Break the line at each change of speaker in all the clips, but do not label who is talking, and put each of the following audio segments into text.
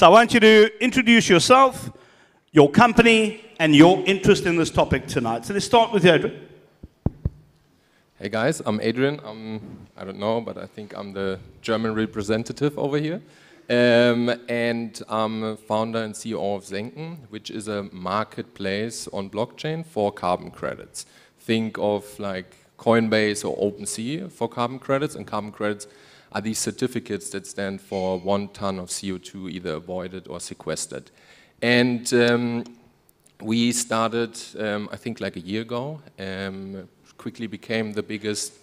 So I want you to introduce yourself, your company, and your interest in this topic tonight. So let's start with you, Adrian.
Hey guys, I'm Adrian. I'm, I don't know, but I think I'm the German representative over here. Um, and I'm founder and CEO of Senken, which is a marketplace on blockchain for carbon credits. Think of like Coinbase or OpenSea for carbon credits, and carbon credits are these certificates that stand for one ton of CO2 either avoided or sequestered. And um, we started, um, I think, like a year ago. Um, quickly became the biggest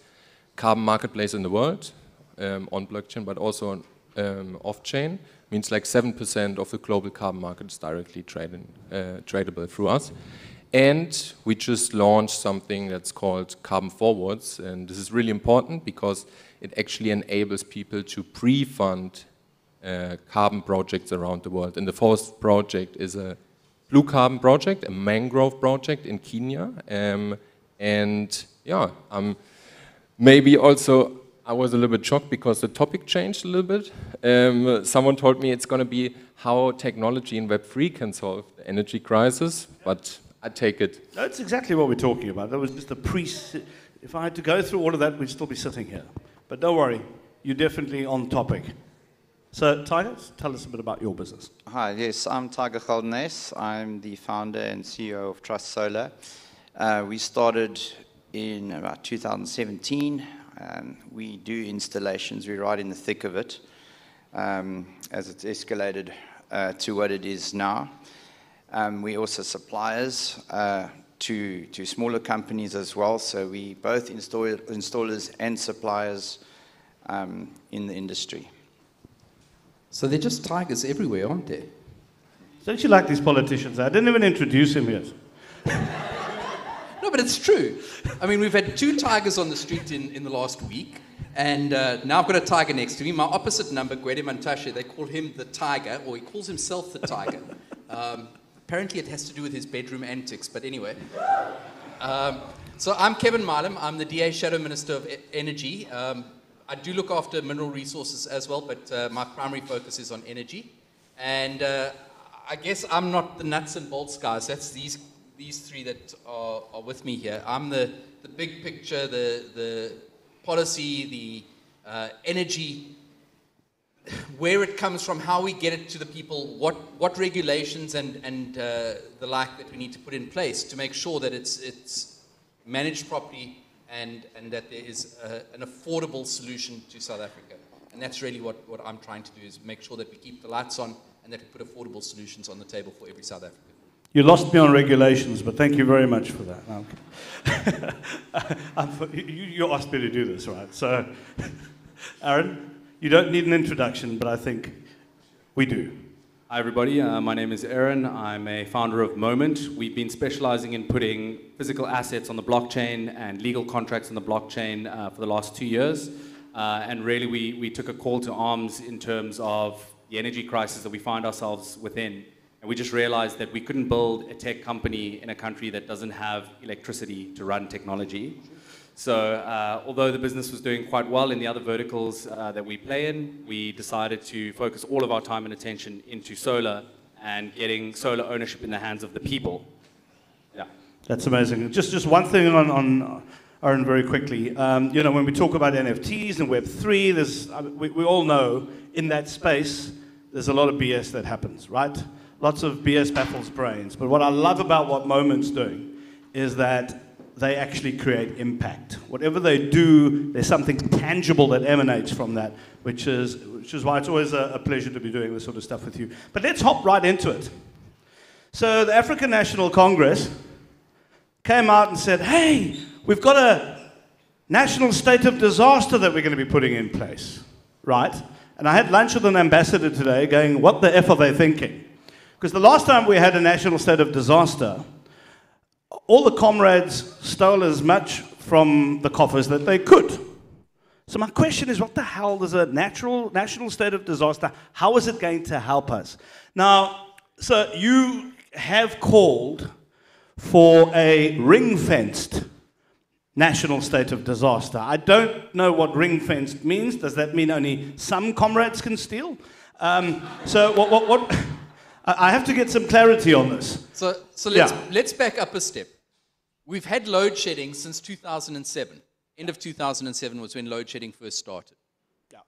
carbon marketplace in the world um, on blockchain, but also on um, off-chain. Means like 7% of the global carbon market is directly uh, tradable through us. And we just launched something that's called Carbon Forwards. And this is really important because it actually enables people to pre-fund uh, carbon projects around the world. And the first project is a blue carbon project, a mangrove project in Kenya. Um, and yeah, um, maybe also I was a little bit shocked because the topic changed a little bit. Um, someone told me it's going to be how technology in Web3 can solve the energy crisis, but I take it.
That's exactly what we're talking about. That was just a pre. If I had to go through all of that, we'd still be sitting here. But don't worry, you're definitely on topic. So, Tyger, tell us a bit about your business.
Hi, yes, I'm Tyger Geldenhuis. I'm the founder and CEO of Trust Solar. Uh, we started in about 2017. Um, we do installations, we're right in the thick of it um, as it's escalated uh, to what it is now. Um, we also suppliers uh, to, to smaller companies as well, so we both install, installers and suppliers um, in the industry.
So they're just tigers everywhere, aren't they?
Don't you like these politicians? I didn't even introduce him yet.
No, but it's true. I mean, we've had two tigers on the street in, in the last week, and uh, now I've got a tiger next to me. My opposite number, Gwede Mantashe, they call him the tiger, or he calls himself the tiger. Um, apparently, it has to do with his bedroom antics, but anyway. Um, so I'm Kevin Mileham. I'm the DA Shadow Minister of Energy. Um, I do look after mineral resources as well, but uh, my primary focus is on energy. And uh, I guess I'm not the nuts and bolts guys. That's these these three that are, are with me here. I'm the, the big picture, the, the policy, the uh, energy, where it comes from, how we get it to the people, what, what regulations and, and uh, the like that we need to put in place to make sure that it's, it's managed properly and, and that there is a, an affordable solution to South Africa. And that's really what, what I'm trying to do is make sure that we keep the lights on and that we put affordable solutions on the table for every South African.
You lost me on regulations, but thank you very much for that. you, you asked me to do this, right? So, Ahren, you don't need an introduction, but I think we do.
Hi, everybody. Uh, my name is Ahren. I'm a founder of Momint. We've been specializing in putting physical assets on the blockchain and legal contracts on the blockchain uh, for the last two years. Uh, and really, we, we took a call to arms in terms of the energy crisis that we find ourselves within. And we just realized that we couldn't build a tech company in a country that doesn't have electricity to run technology. So, uh, although the business was doing quite well in the other verticals uh, that we play in, we decided to focus all of our time and attention into solar and getting solar ownership in the hands of the people. Yeah.
That's amazing. Just, just one thing on, on Ahren, very quickly. Um, you know, when we talk about NFTs and Web3, there's, we, we all know in that space, there's a lot of BS that happens, right? lots of BS baffles brains. But what I love about what Momint's doing is that they actually create impact. Whatever they do, there's something tangible that emanates from that, which is, which is why it's always a, a pleasure to be doing this sort of stuff with you. But let's hop right into it. So the African National Congress came out and said, hey, we've got a national state of disaster that we're going to be putting in place, right? And I had lunch with an ambassador today going, what the F are they thinking? Because the last time we had a national state of disaster, all the comrades stole as much from the coffers that they could. So my question is, what the hell is a natural national state of disaster? How is it going to help us? Now, so you have called for a ring-fenced national state of disaster. I don't know what ring-fenced means. Does that mean only some comrades can steal? Um, so what, what, what I have to get some clarity on this.
So, so let's,
Yeah.
let's back up a step. We've had load shedding since 2007. End of 2007 was when load shedding first started.
Yeah.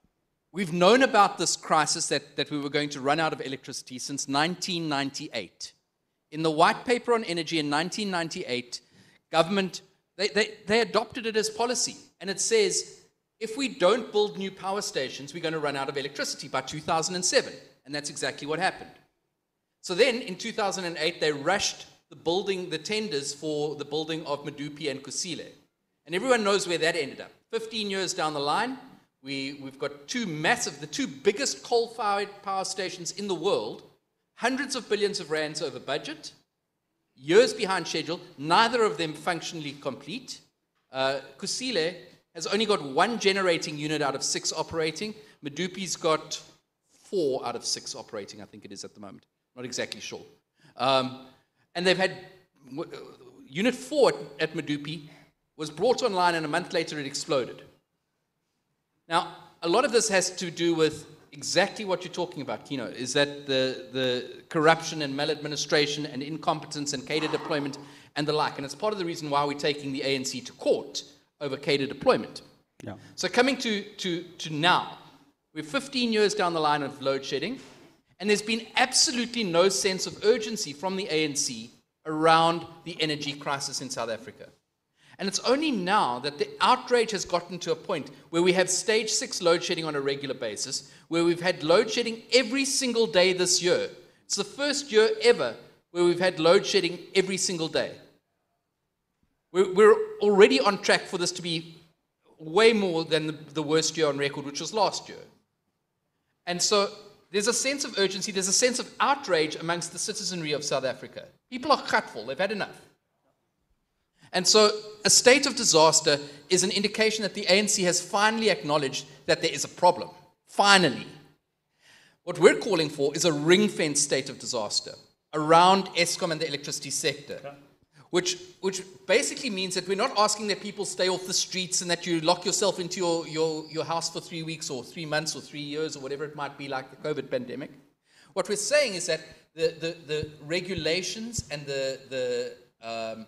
We've known about this crisis that, that we were going to run out of electricity since 1998. In the white paper on energy in 1998, government, they, they, they adopted it as policy. And it says, if we don't build new power stations, we're going to run out of electricity by 2007. And that's exactly what happened. So then in 2008, they rushed the building, the tenders for the building of Medupi and Kusile. And everyone knows where that ended up. 15 years down the line, we, we've got two massive, the two biggest coal fired power stations in the world, hundreds of billions of rands over budget, years behind schedule, neither of them functionally complete. Uh, Kusile has only got one generating unit out of six operating. Medupi's got four out of six operating, I think it is at the moment. Not exactly sure. Um, and they've had uh, unit four at, at Medupi was brought online, and a month later it exploded. Now, a lot of this has to do with exactly what you're talking about, Kino, is that the, the corruption and maladministration and incompetence and cadre deployment and the like. And it's part of the reason why we're taking the ANC to court over cadre deployment.
Yeah.
So coming to, to, to now, we're 15 years down the line of load shedding, and there's been absolutely no sense of urgency from the ANC around the energy crisis in South Africa. And it's only now that the outrage has gotten to a point where we have stage six load shedding on a regular basis, where we've had load shedding every single day this year. It's the first year ever where we've had load shedding every single day. We're, already on track for this to be way more than the worst year on record, which was last year. And so there's a sense of urgency, there's a sense of outrage amongst the citizenry of South Africa. People are gatvol, they've had enough. And so a state of disaster is an indication that the ANC has finally acknowledged that there is a problem. Finally. What we're calling for is a ring fenced state of disaster around Eskom and the electricity sector. Which, which basically means that we're not asking that people stay off the streets and that you lock yourself into your, your, your house for three weeks or three months or three years or whatever it might be, like the COVID pandemic. What we're saying is that the, the, the regulations and the, the um,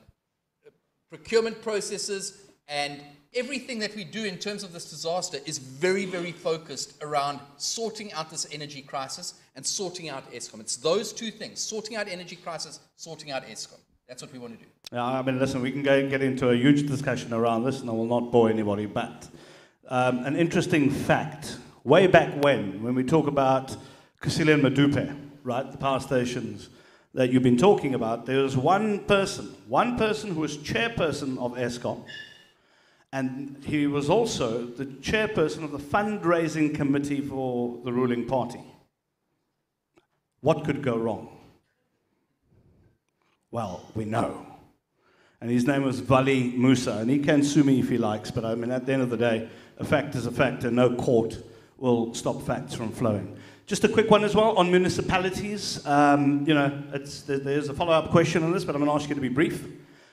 procurement processes and everything that we do in terms of this disaster is very, very focused around sorting out this energy crisis and sorting out Eskom. It's those two things sorting out energy crisis, sorting out Eskom. That's what we want to do.
Yeah, I mean, listen, we can go and get into a huge discussion around this, and I will not bore anybody. But um, an interesting fact: way back when, when we talk about Kusile and Medupi, right, the power stations that you've been talking about, there was one person, one person who was chairperson of Eskom, and he was also the chairperson of the fundraising committee for the ruling party. What could go wrong? Well, we know. And his name was Valli Moosa. And he can sue me if he likes, but I mean, at the end of the day, a fact is a fact, and no court will stop facts from flowing. Just a quick one as well on municipalities. Um, you know, there's a follow up question on this, but I'm going to ask you to be brief.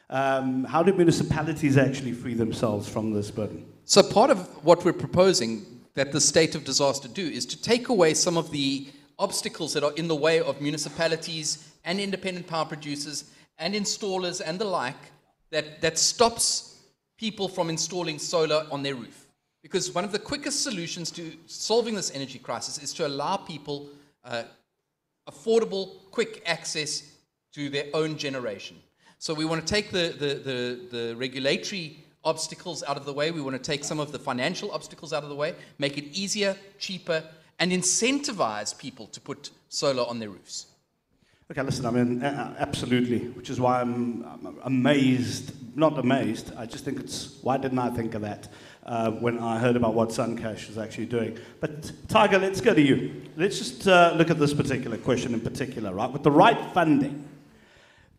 Um, how do municipalities actually free themselves from this burden?
So, part of what we're proposing that the state of disaster do is to take away some of the obstacles that are in the way of municipalities and independent power producers and installers and the like that, that stops people from installing solar on their roof. Because one of the quickest solutions to solving this energy crisis is to allow people uh, affordable, quick access to their own generation. So we want to take the, the, the, the regulatory obstacles out of the way. We want to take some of the financial obstacles out of the way, make it easier, cheaper, and incentivize people to put solar on their roofs.
Okay, listen, I mean, a- a- absolutely, which is why I'm, I'm amazed, not amazed, I just think it's, why didn't I think of that uh, when I heard about what SunCash is actually doing? But Tyger, let's go to you. Let's just uh, look at this particular question in particular, right? With the right funding,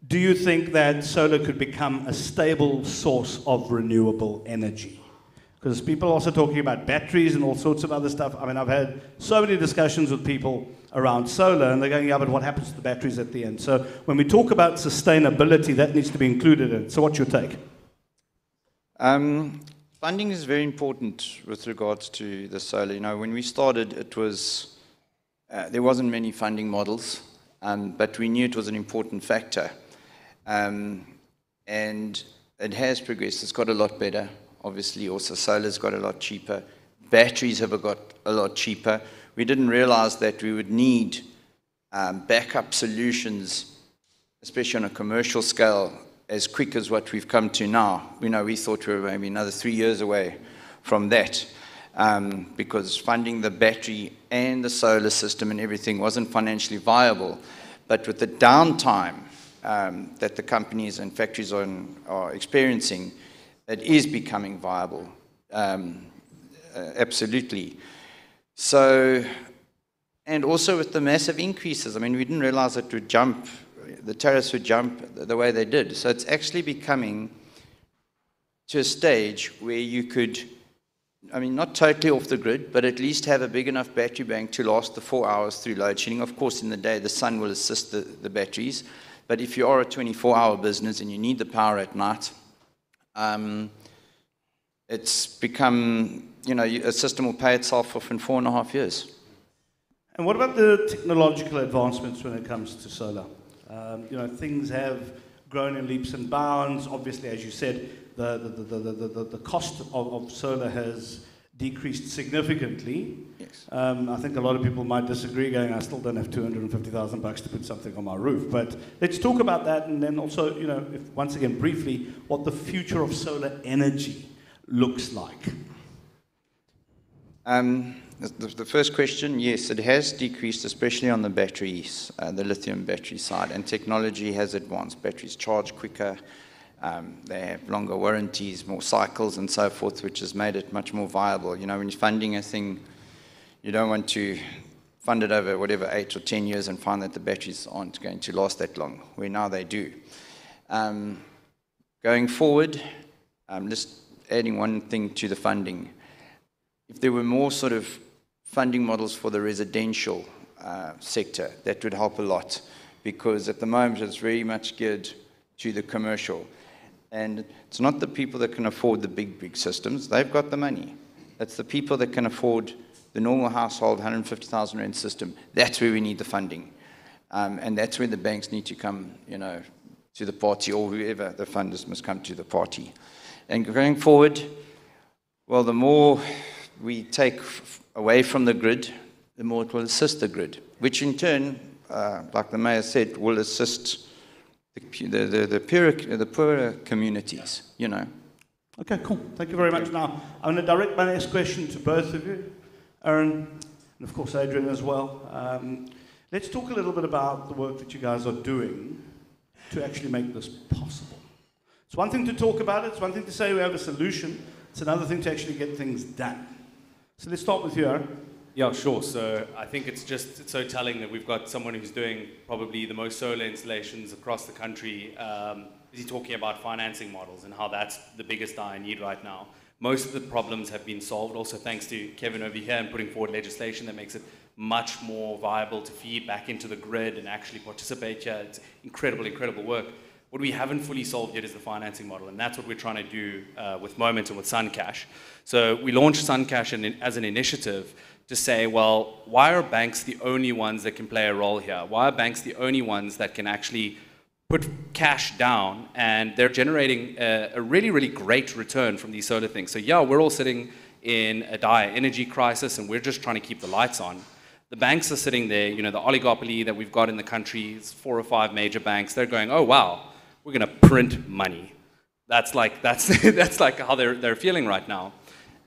do you think that solar could become a stable source of renewable energy? Because people are also talking about batteries and all sorts of other stuff. I mean, I've had so many discussions with people around solar, and they're going, yeah, but what happens to the batteries at the end? So when we talk about sustainability, that needs to be included in it. So what's your take?
Um, funding is very important with regards to the solar. You know, when we started, it was uh, there wasn't many funding models, um, but we knew it was an important factor. Um, and it has progressed. It's got a lot better. Obviously, also solar's got a lot cheaper. Batteries have got a lot cheaper. We didn't realize that we would need um, backup solutions, especially on a commercial scale, as quick as what we've come to now. You know, we thought we were maybe another three years away from that. Um, because funding the battery and the solar system and everything wasn't financially viable. But with the downtime um, that the companies and factories are, are, experiencing, it is becoming viable. Um, uh, absolutely. So, and also with the massive increases, I mean, we didn't realize it would jump, the tariffs would jump the way they did. So it's actually becoming to a stage where you could, I mean, not totally off the grid, but at least have a big enough battery bank to last the four hours through load shedding. Of course, in the day, the sun will assist the, the batteries. But if you are a 24 hour business and you need the power at night, um, it's become, you know, a system will pay itself off in four and a half years.
And what about the technological advancements when it comes to solar? Um, you know, things have grown in leaps and bounds. Obviously, as you said, the, the, the, the, the, the cost of, of solar has decreased significantly.
Yes.
Um, I think a lot of people might disagree, going, I still don't have 250,000 bucks to put something on my roof. But let's talk about that and then also, you know, if, once again, briefly, what the future of solar energy looks like.
Um, the, the, first question, yes, it has decreased, especially on the batteries, uh, the lithium battery side, and technology has advanced. Batteries charge quicker, um, they have longer warranties, more cycles, and so forth, which has made it much more viable. You know, when you're funding a thing, you don't want to fund it over whatever eight or ten years and find that the batteries aren't going to last that long, where now they do. Um, going forward, um, just adding one thing to the funding. If there were more sort of funding models for the residential uh, sector, that would help a lot because at the moment it's very much geared to the commercial. And it's not the people that can afford the big, big systems, they've got the money. It's the people that can afford the normal household 150,000 rand system. That's where we need the funding. Um, and that's where the banks need to come, you know, to the party or whoever the funders must come to the party. And going forward, well, the more we take away from the grid, the more it will assist the grid, which in turn, uh, like the mayor said, will assist the, the, the, the, poorer, the poorer communities, you know.
Okay, cool. Thank you very much. Now, I'm going to direct my next question to both of you, Ahren, and of course Adrian as well. Um, let's talk a little bit about the work that you guys are doing to actually make this possible. It's one thing to talk about it, it's one thing to say we have a solution, it's another thing to actually get things done. So let's start with you, Ahren.
Yeah, sure. So I think it's just so telling that we've got someone who's doing probably the most solar installations across the country. Um, is he talking about financing models and how that's the biggest dire need right now? Most of the problems have been solved, also thanks to Kevin over here and putting forward legislation that makes it much more viable to feed back into the grid and actually participate here. It's incredible, incredible work. What we haven't fully solved yet is the financing model, and that's what we're trying to do uh, with Momint and with SunCash. So we launched SunCash as an initiative to say, well, why are banks the only ones that can play a role here? Why are banks the only ones that can actually put cash down and they're generating a, a really, really great return from these solar things? So yeah, we're all sitting in a dire energy crisis and we're just trying to keep the lights on. The banks are sitting there, you know, the oligopoly that we've got in the country, four or five major banks, they're going, oh wow, we're going to print money. That's like, that's, that's like how they're, they're feeling right now.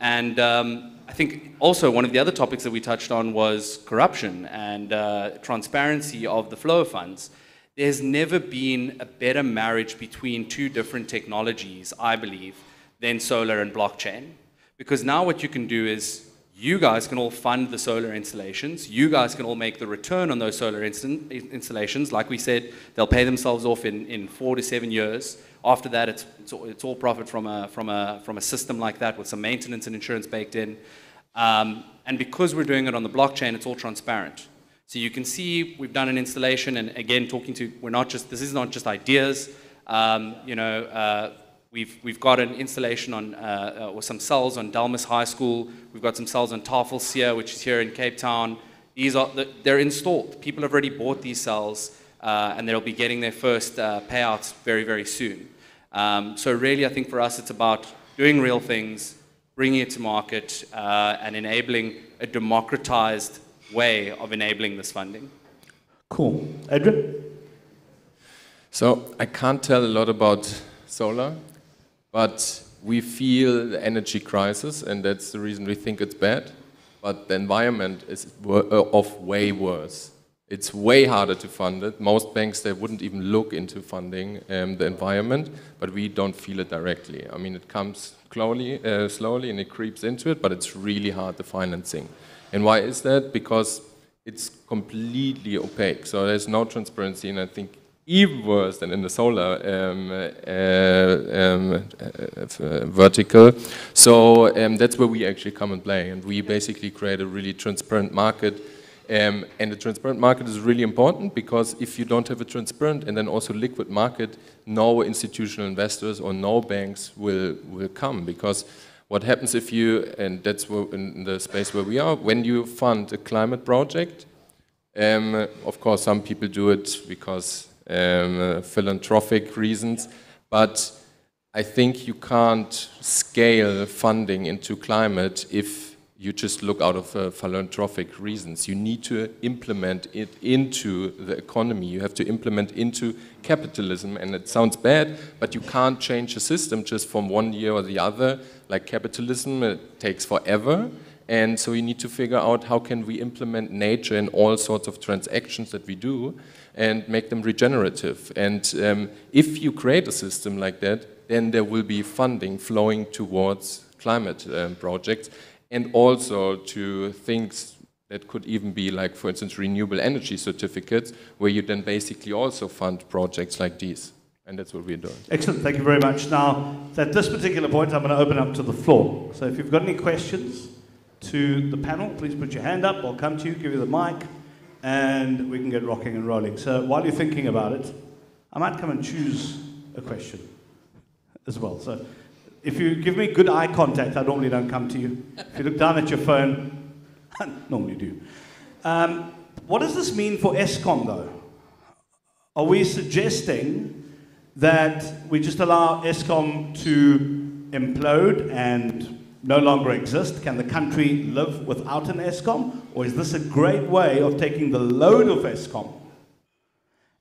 And um, I think also one of the other topics that we touched on was corruption and uh, transparency of the flow of funds. There's never been a better marriage between two different technologies, I believe, than solar and blockchain. Because now what you can do is you guys can all fund the solar installations. You guys can all make the return on those solar installations. Like we said, they'll pay themselves off in, in four to seven years. After that, it's, it's, all, it's all profit from a, from, a, from a system like that with some maintenance and insurance baked in. Um, and because we're doing it on the blockchain, it's all transparent. So you can see we've done an installation, and again, talking to, we're not just, this is not just ideas. Um, you know, uh, We've, we've got an installation on, uh, uh, or some cells on Delmas High School. We've got some cells on Tafelsee, which is here in Cape Town. These are the, they're installed. People have already bought these cells, uh, and they'll be getting their first uh, payouts very, very soon. Um, so really, I think for us, it's about doing real things, bringing it to market, uh, and enabling a democratized way of enabling this funding.
Cool. Adrian?
So I can't tell a lot about solar, but we feel the energy crisis, and that's the reason we think it's bad. But the environment is uh, of way worse. It's way harder to fund it. Most banks they wouldn't even look into funding um, the environment, but we don't feel it directly. I mean, it comes slowly, uh, slowly, and it creeps into it, but it's really hard the financing. And why is that? Because it's completely opaque. So there's no transparency, and I think even worse than in the solar um, uh, um, uh, vertical. So um, that's where we actually come and play, and we basically create a really transparent market. Um, and the transparent market is really important because if you don't have a transparent and then also liquid market, no institutional investors or no banks will will come because what happens if you and that's in the space where we are when you fund a climate project. Um, of course, some people do it because um, uh, philanthropic reasons, but I think you can't scale funding into climate if you just look out of uh, philanthropic reasons. You need to implement it into the economy. You have to implement into capitalism, and it sounds bad, but you can't change a system just from one year or the other. Like capitalism, it takes forever. And so you need to figure out how can we implement nature in all sorts of transactions that we do and make them regenerative. And um, if you create a system like that, then there will be funding flowing towards climate um, projects and also to things that could even be like, for instance, renewable energy certificates, where you then basically also fund projects like these. And that's what we're doing.
Excellent. Thank you very much. Now, at this particular point, I'm going to open up to the floor. So if you've got any questions to the panel, please put your hand up. I'll come to you, give you the mic, and we can get rocking and rolling. So while you're thinking about it, I might come and choose a question as well. So if you give me good eye contact, I normally don't come to you. If you look down at your phone, I normally do. Um, what does this mean for Eskom, though? Are we suggesting that we just allow Eskom to implode and no longer exist? Can the country live without an Eskom? Or is this a great way of taking the load of Eskom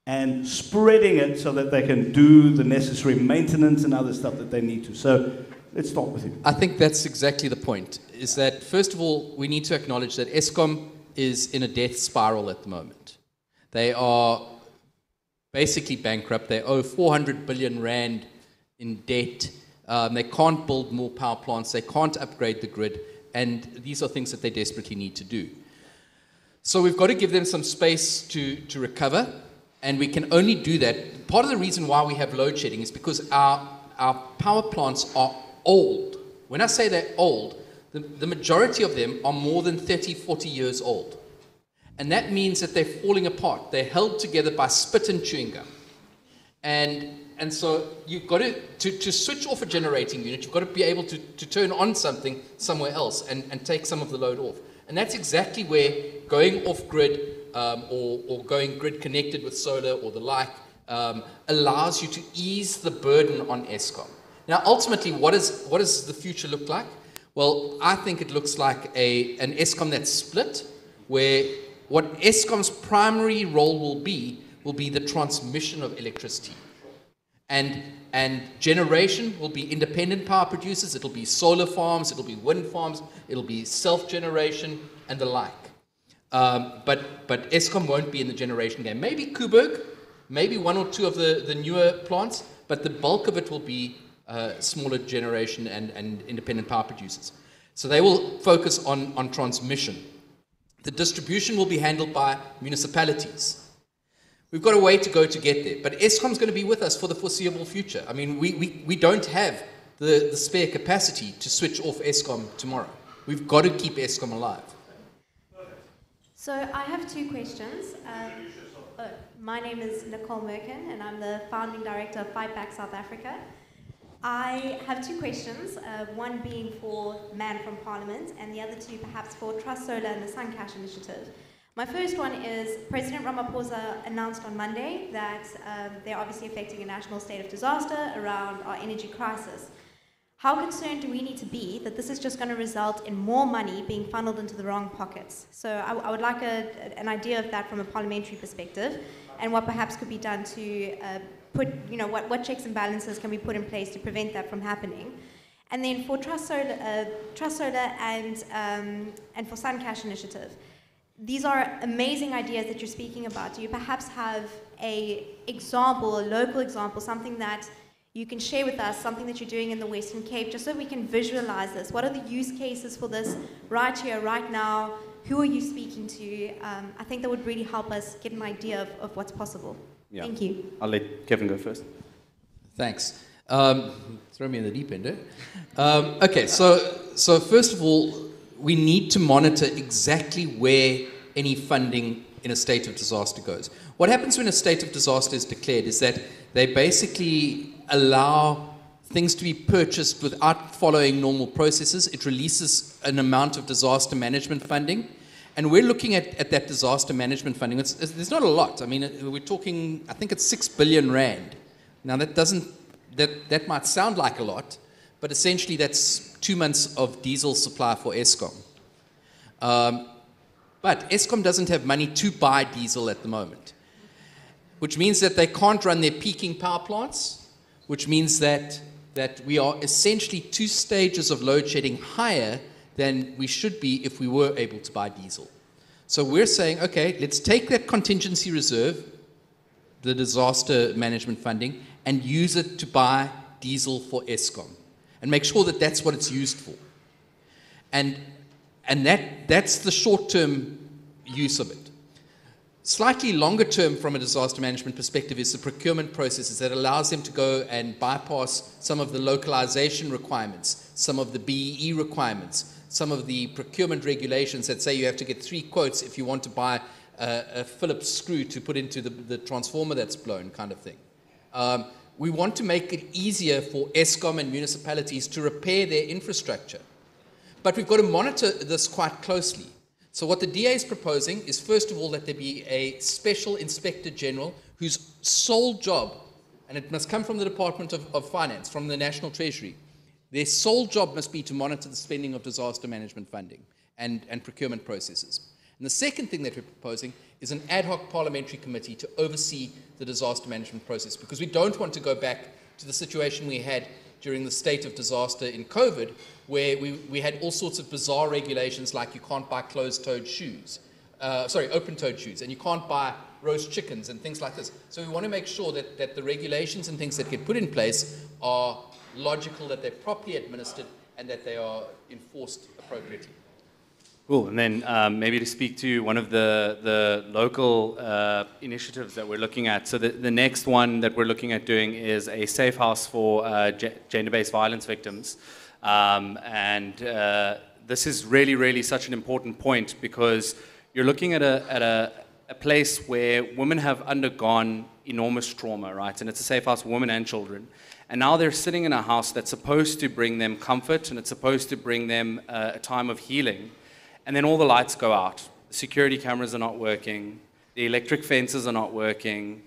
and spreading it so that they can do the necessary maintenance and other stuff that they need to? So let's start with you.
I think that's exactly the point. Is that first of all, we need to acknowledge that Eskom is in a death spiral at the moment. They are basically bankrupt. They owe 400 billion rand in debt. Um, they can't build more power plants. They can't upgrade the grid. And these are things that they desperately need to do. So we've got to give them some space to, to recover. And we can only do that. Part of the reason why we have load shedding is because our, our power plants are old. When I say they're old, the, the majority of them are more than 30, 40 years old. And that means that they're falling apart. They're held together by spit and chewing gum. And, and so you've got to, to, to switch off a generating unit, you've got to be able to, to turn on something somewhere else and, and take some of the load off. And that's exactly where going off grid um, or, or going grid connected with solar or the like um, allows you to ease the burden on Eskom. Now, ultimately, what, is, what does the future look like? Well, I think it looks like a, an Eskom that's split, where what Eskom's primary role will be will be the transmission of electricity. And, and generation will be independent power producers, it'll be solar farms, it'll be wind farms, it'll be self generation, and the like. Um, but, but Eskom won't be in the generation game. Maybe Koeberg, maybe one or two of the, the newer plants, but the bulk of it will be uh, smaller generation and, and independent power producers. So they will focus on, on transmission. The distribution will be handled by municipalities. We've got a way to go to get there, but Eskom's going to be with us for the foreseeable future. I mean, we, we, we don't have the, the spare capacity to switch off Eskom tomorrow. We've got to keep Eskom alive.
So I have two questions. Um, uh, my name is Nicole Merkin, and I'm the founding director of Fight Back South Africa. I have two questions, uh, one being for Man from Parliament, and the other two perhaps for Trust Solar and the SunCash Initiative. My first one is President Ramaphosa announced on Monday that um, they're obviously affecting a national state of disaster around our energy crisis. How concerned do we need to be that this is just going to result in more money being funneled into the wrong pockets? So I, I would like a, an idea of that from a parliamentary perspective and what perhaps could be done to uh, put, you know, what, what checks and balances can be put in place to prevent that from happening. And then for Trust Solar, uh, Trust Solar and, um, and for SunCash Initiative, these are amazing ideas that you're speaking about. Do you perhaps have a example, a local example, something that you can share with us, something that you're doing in the Western Cape, just so we can visualize this? What are the use cases for this right here, right now? Who are you speaking to? Um, I think that would really help us get an idea of, of what's possible.
Yeah.
Thank you.
I'll let Kevin go first.
Thanks. Um, throw me in the deep end, eh? Um, okay, so, so first of all, we need to monitor exactly where any funding in a state of disaster goes. What happens when a state of disaster is declared is that they basically allow things to be purchased without following normal processes. It releases an amount of disaster management funding. And we're looking at, at that disaster management funding. It's, it's, there's not a lot. I mean, we're talking, I think it's 6 billion rand. Now, that doesn't, that, that might sound like a lot, but essentially that's two months of diesel supply for Eskom. Um, but Eskom doesn't have money to buy diesel at the moment, which means that they can't run their peaking power plants, which means that, that we are essentially two stages of load shedding higher than we should be if we were able to buy diesel. So we're saying, okay, let's take that contingency reserve, the disaster management funding, and use it to buy diesel for Eskom and make sure that that's what it's used for. And, and that, that's the short term use of it. Slightly longer term from a disaster management perspective is the procurement processes that allows them to go and bypass some of the localization requirements, some of the BEE requirements, some of the procurement regulations that say you have to get three quotes if you want to buy a, a Phillips screw to put into the, the transformer that's blown, kind of thing. Um, we want to make it easier for Eskom and municipalities to repair their infrastructure. But we've got to monitor this quite closely. So what the DA is proposing is, first of all, that there be a special inspector general whose sole job, and it must come from the Department of, of Finance, from the National Treasury, their sole job must be to monitor the spending of disaster management funding and, and procurement processes. And the second thing that we're proposing is an ad hoc parliamentary committee to oversee the disaster management process because we don't want to go back to the situation we had during the state of disaster in COVID, where we, we had all sorts of bizarre regulations like you can't buy closed toed shoes, uh, sorry, open toed shoes, and you can't buy roast chickens and things like this. So we want to make sure that, that the regulations and things that get put in place are logical, that they're properly administered, and that they are enforced appropriately.
Cool. And then um, maybe to speak to one of the, the local uh, initiatives that we're looking at. So the, the next one that we're looking at doing is a safe house for uh, ge- gender-based violence victims. Um, and uh, this is really, really such an important point because you're looking at a, at a, a place where women have undergone enormous trauma, right? And it's a safe house for women and children. And now they're sitting in a house that's supposed to bring them comfort and it's supposed to bring them uh, a time of healing and then all the lights go out. The security cameras are not working, the electric fences are not working,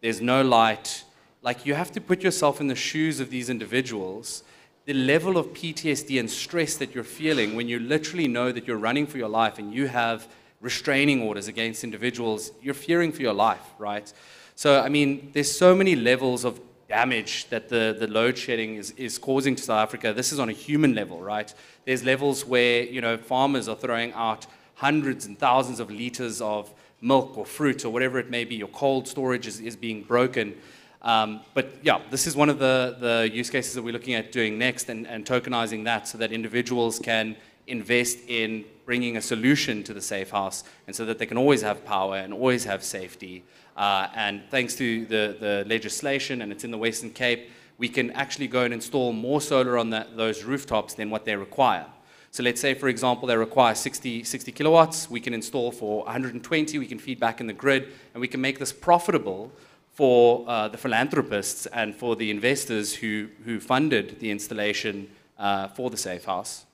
there's no light. Like, you have to put yourself in the shoes of these individuals. The level of PTSD and stress that you're feeling when you literally know that you're running for your life and you have restraining orders against individuals, you're fearing for your life, right? So, I mean, there's so many levels of damage that the, the load shedding is, is causing to South Africa. This is on a human level, right? There's levels where, you know, farmers are throwing out hundreds and thousands of liters of milk or fruit or whatever it may be. Your cold storage is, is being broken. Um, but yeah, this is one of the, the use cases that we're looking at doing next and, and tokenizing that so that individuals can invest in bringing a solution to the safe house and so that they can always have power and always have safety. Uh, and thanks to the, the legislation, and it's in the Western Cape, we can actually go and install more solar on those rooftops than what they require. So let's say, for example, they require 60, 60 kilowatts. We can install for 120. We can feed back in the grid, and we can make this profitable for uh, the philanthropists and for the investors who, who funded the installation uh, for the safe house.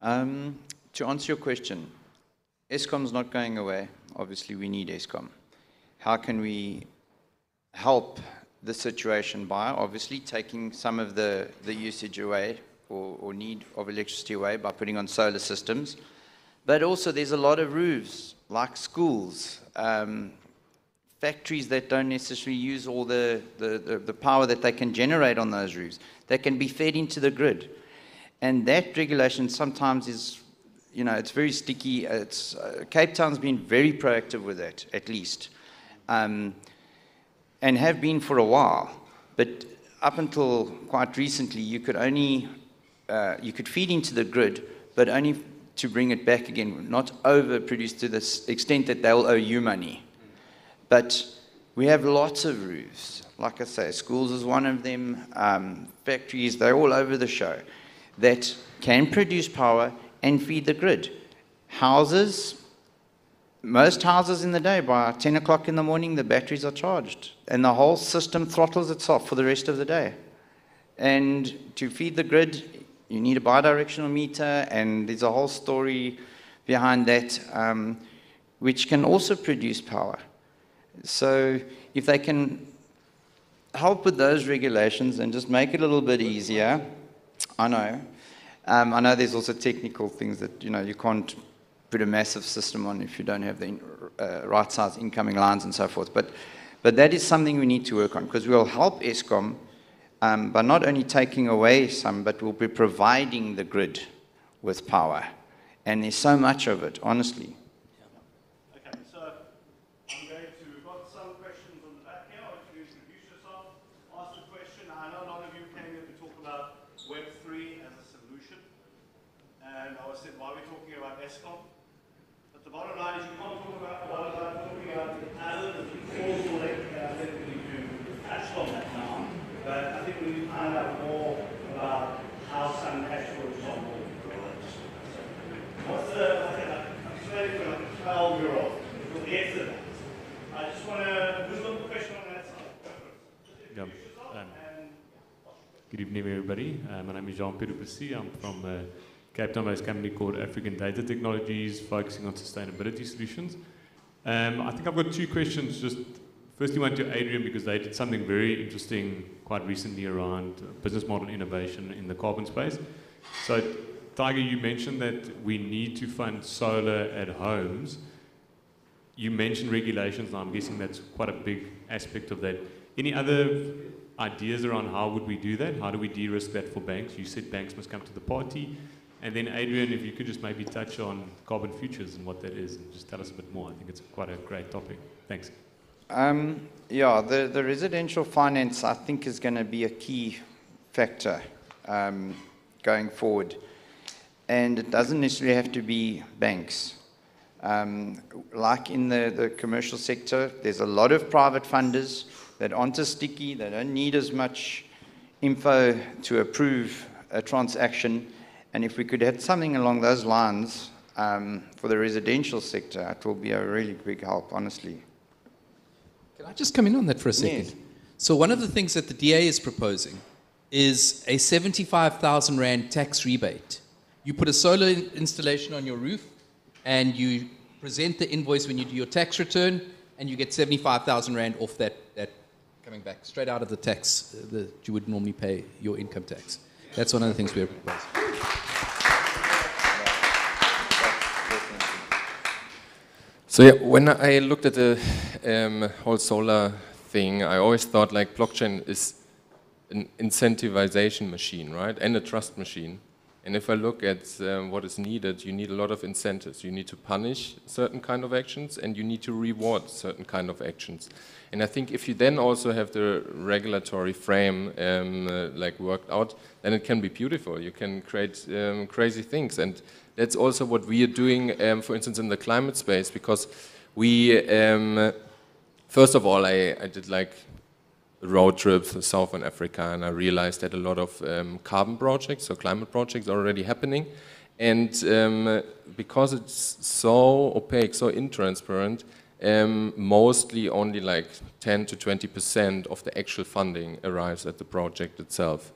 Um, to answer your question, Eskom's not going away. Obviously, we need Eskom. How can we help the situation by obviously taking some of the, the usage away or, or need of electricity away by putting on solar systems? But also, there's a lot of roofs, like schools, um, factories that don't necessarily use all the, the, the, the power that they can generate on those roofs, that can be fed into the grid. And that regulation sometimes is, you know, it's very sticky. It's, uh, Cape Town's been very proactive with that, at least, um, and have been for a while. But up until quite recently, you could only, uh, you could feed into the grid, but only to bring it back again, not overproduce to the extent that they'll owe you money. But we have lots of roofs. Like I say, schools is one of them, um, factories, they're all over the show that can produce power and feed the grid. Houses, most houses in the day, by 10 o'clock in the morning, the batteries are charged, and the whole system throttles itself for the rest of the day. And to feed the grid, you need a bidirectional meter, and there's a whole story behind that, um, which can also produce power. So if they can help with those regulations and just make it a little bit easier, I know. Um, I know there's also technical things that you know you can't put a massive system on if you don't have the uh, right size incoming lines and so forth. But but that is something we need to work on because we'll help Eskom um, by not only taking away some, but we'll be providing the grid with power. And there's so much of it, honestly.
Okay, so I'm going to, we've got some questions on the back here. If you introduce yourself, ask the question. I know a lot of you came here to talk about Web3 as a solution. And I was said, why are we talking about Eskom? But the bottom line is you can't talk about what I'm talking about other than the causal link. I think we need to touch on that now. But I think we need to find out more about how some cash flows are more. What's the, I'm just waiting for like a 12 year old to answer that. I just want to, who's got the question on that side? Go first.
Yeah,
Introduce yourself
um,
and
Good evening, everybody. Uh, my name is Jean-Pierre Duplessis. I'm from a Cape Town-based company called African Data Technologies, focusing on sustainability solutions. Um, I think I've got two questions. Just firstly, one to Adrian because they did something very interesting quite recently around business model innovation in the carbon space. So, Tyger, you mentioned that we need to fund solar at homes. You mentioned regulations, and I'm guessing that's quite a big aspect of that. Any other ideas around how would we do that? How do we de-risk that for banks? You said banks must come to the party. And then Adrian, if you could just maybe touch on carbon futures and what that is, and just tell us a bit more. I think it's quite a great topic. Thanks.
Um, yeah, the, the residential finance, I think, is going to be a key factor um, going forward. And it doesn't necessarily have to be banks. Um, like in the, the commercial sector, there's a lot of private funders that aren't as sticky, they don't need as much info to approve a transaction. And if we could have something along those lines um, for the residential sector, it will be a really big help, honestly.
Can I just come in on that for a second?
Yes.
So one of the things that the DA is proposing is a 75,000 rand tax rebate. You put a solar in- installation on your roof and you present the invoice when you do your tax return and you get 75,000 rand off that, that coming back straight out of the tax that you would normally pay your income tax. That's one of the things we're proposing.
So yeah, when I looked at the um, whole solar thing, I always thought like blockchain is an incentivization machine, right, and a trust machine. And if I look at um, what is needed, you need a lot of incentives. You need to punish certain kind of actions, and you need to reward certain kind of actions. And I think if you then also have the regulatory frame um, uh, like worked out, then it can be beautiful. You can create um, crazy things, and that's also what we are doing, um, for instance, in the climate space, because we, um, first of all, I, I did like road trip to Southern Africa, and I realized that a lot of um, carbon projects, or climate projects, are already happening. And um, because it's so opaque, so intransparent, um, mostly only like 10 to 20 percent of the actual funding arrives at the project itself.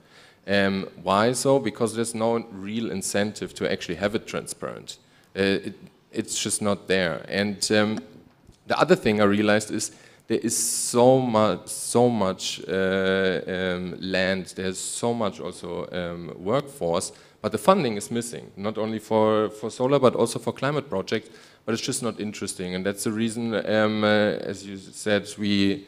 Um, why so? Because there's no real incentive to actually have it transparent. Uh, it, it's just not there. And um, the other thing I realized is there is so much, so much uh, um, land. There's so much also um, workforce, but the funding is missing. Not only for for solar, but also for climate projects. But it's just not interesting, and that's the reason, um, uh, as you said, we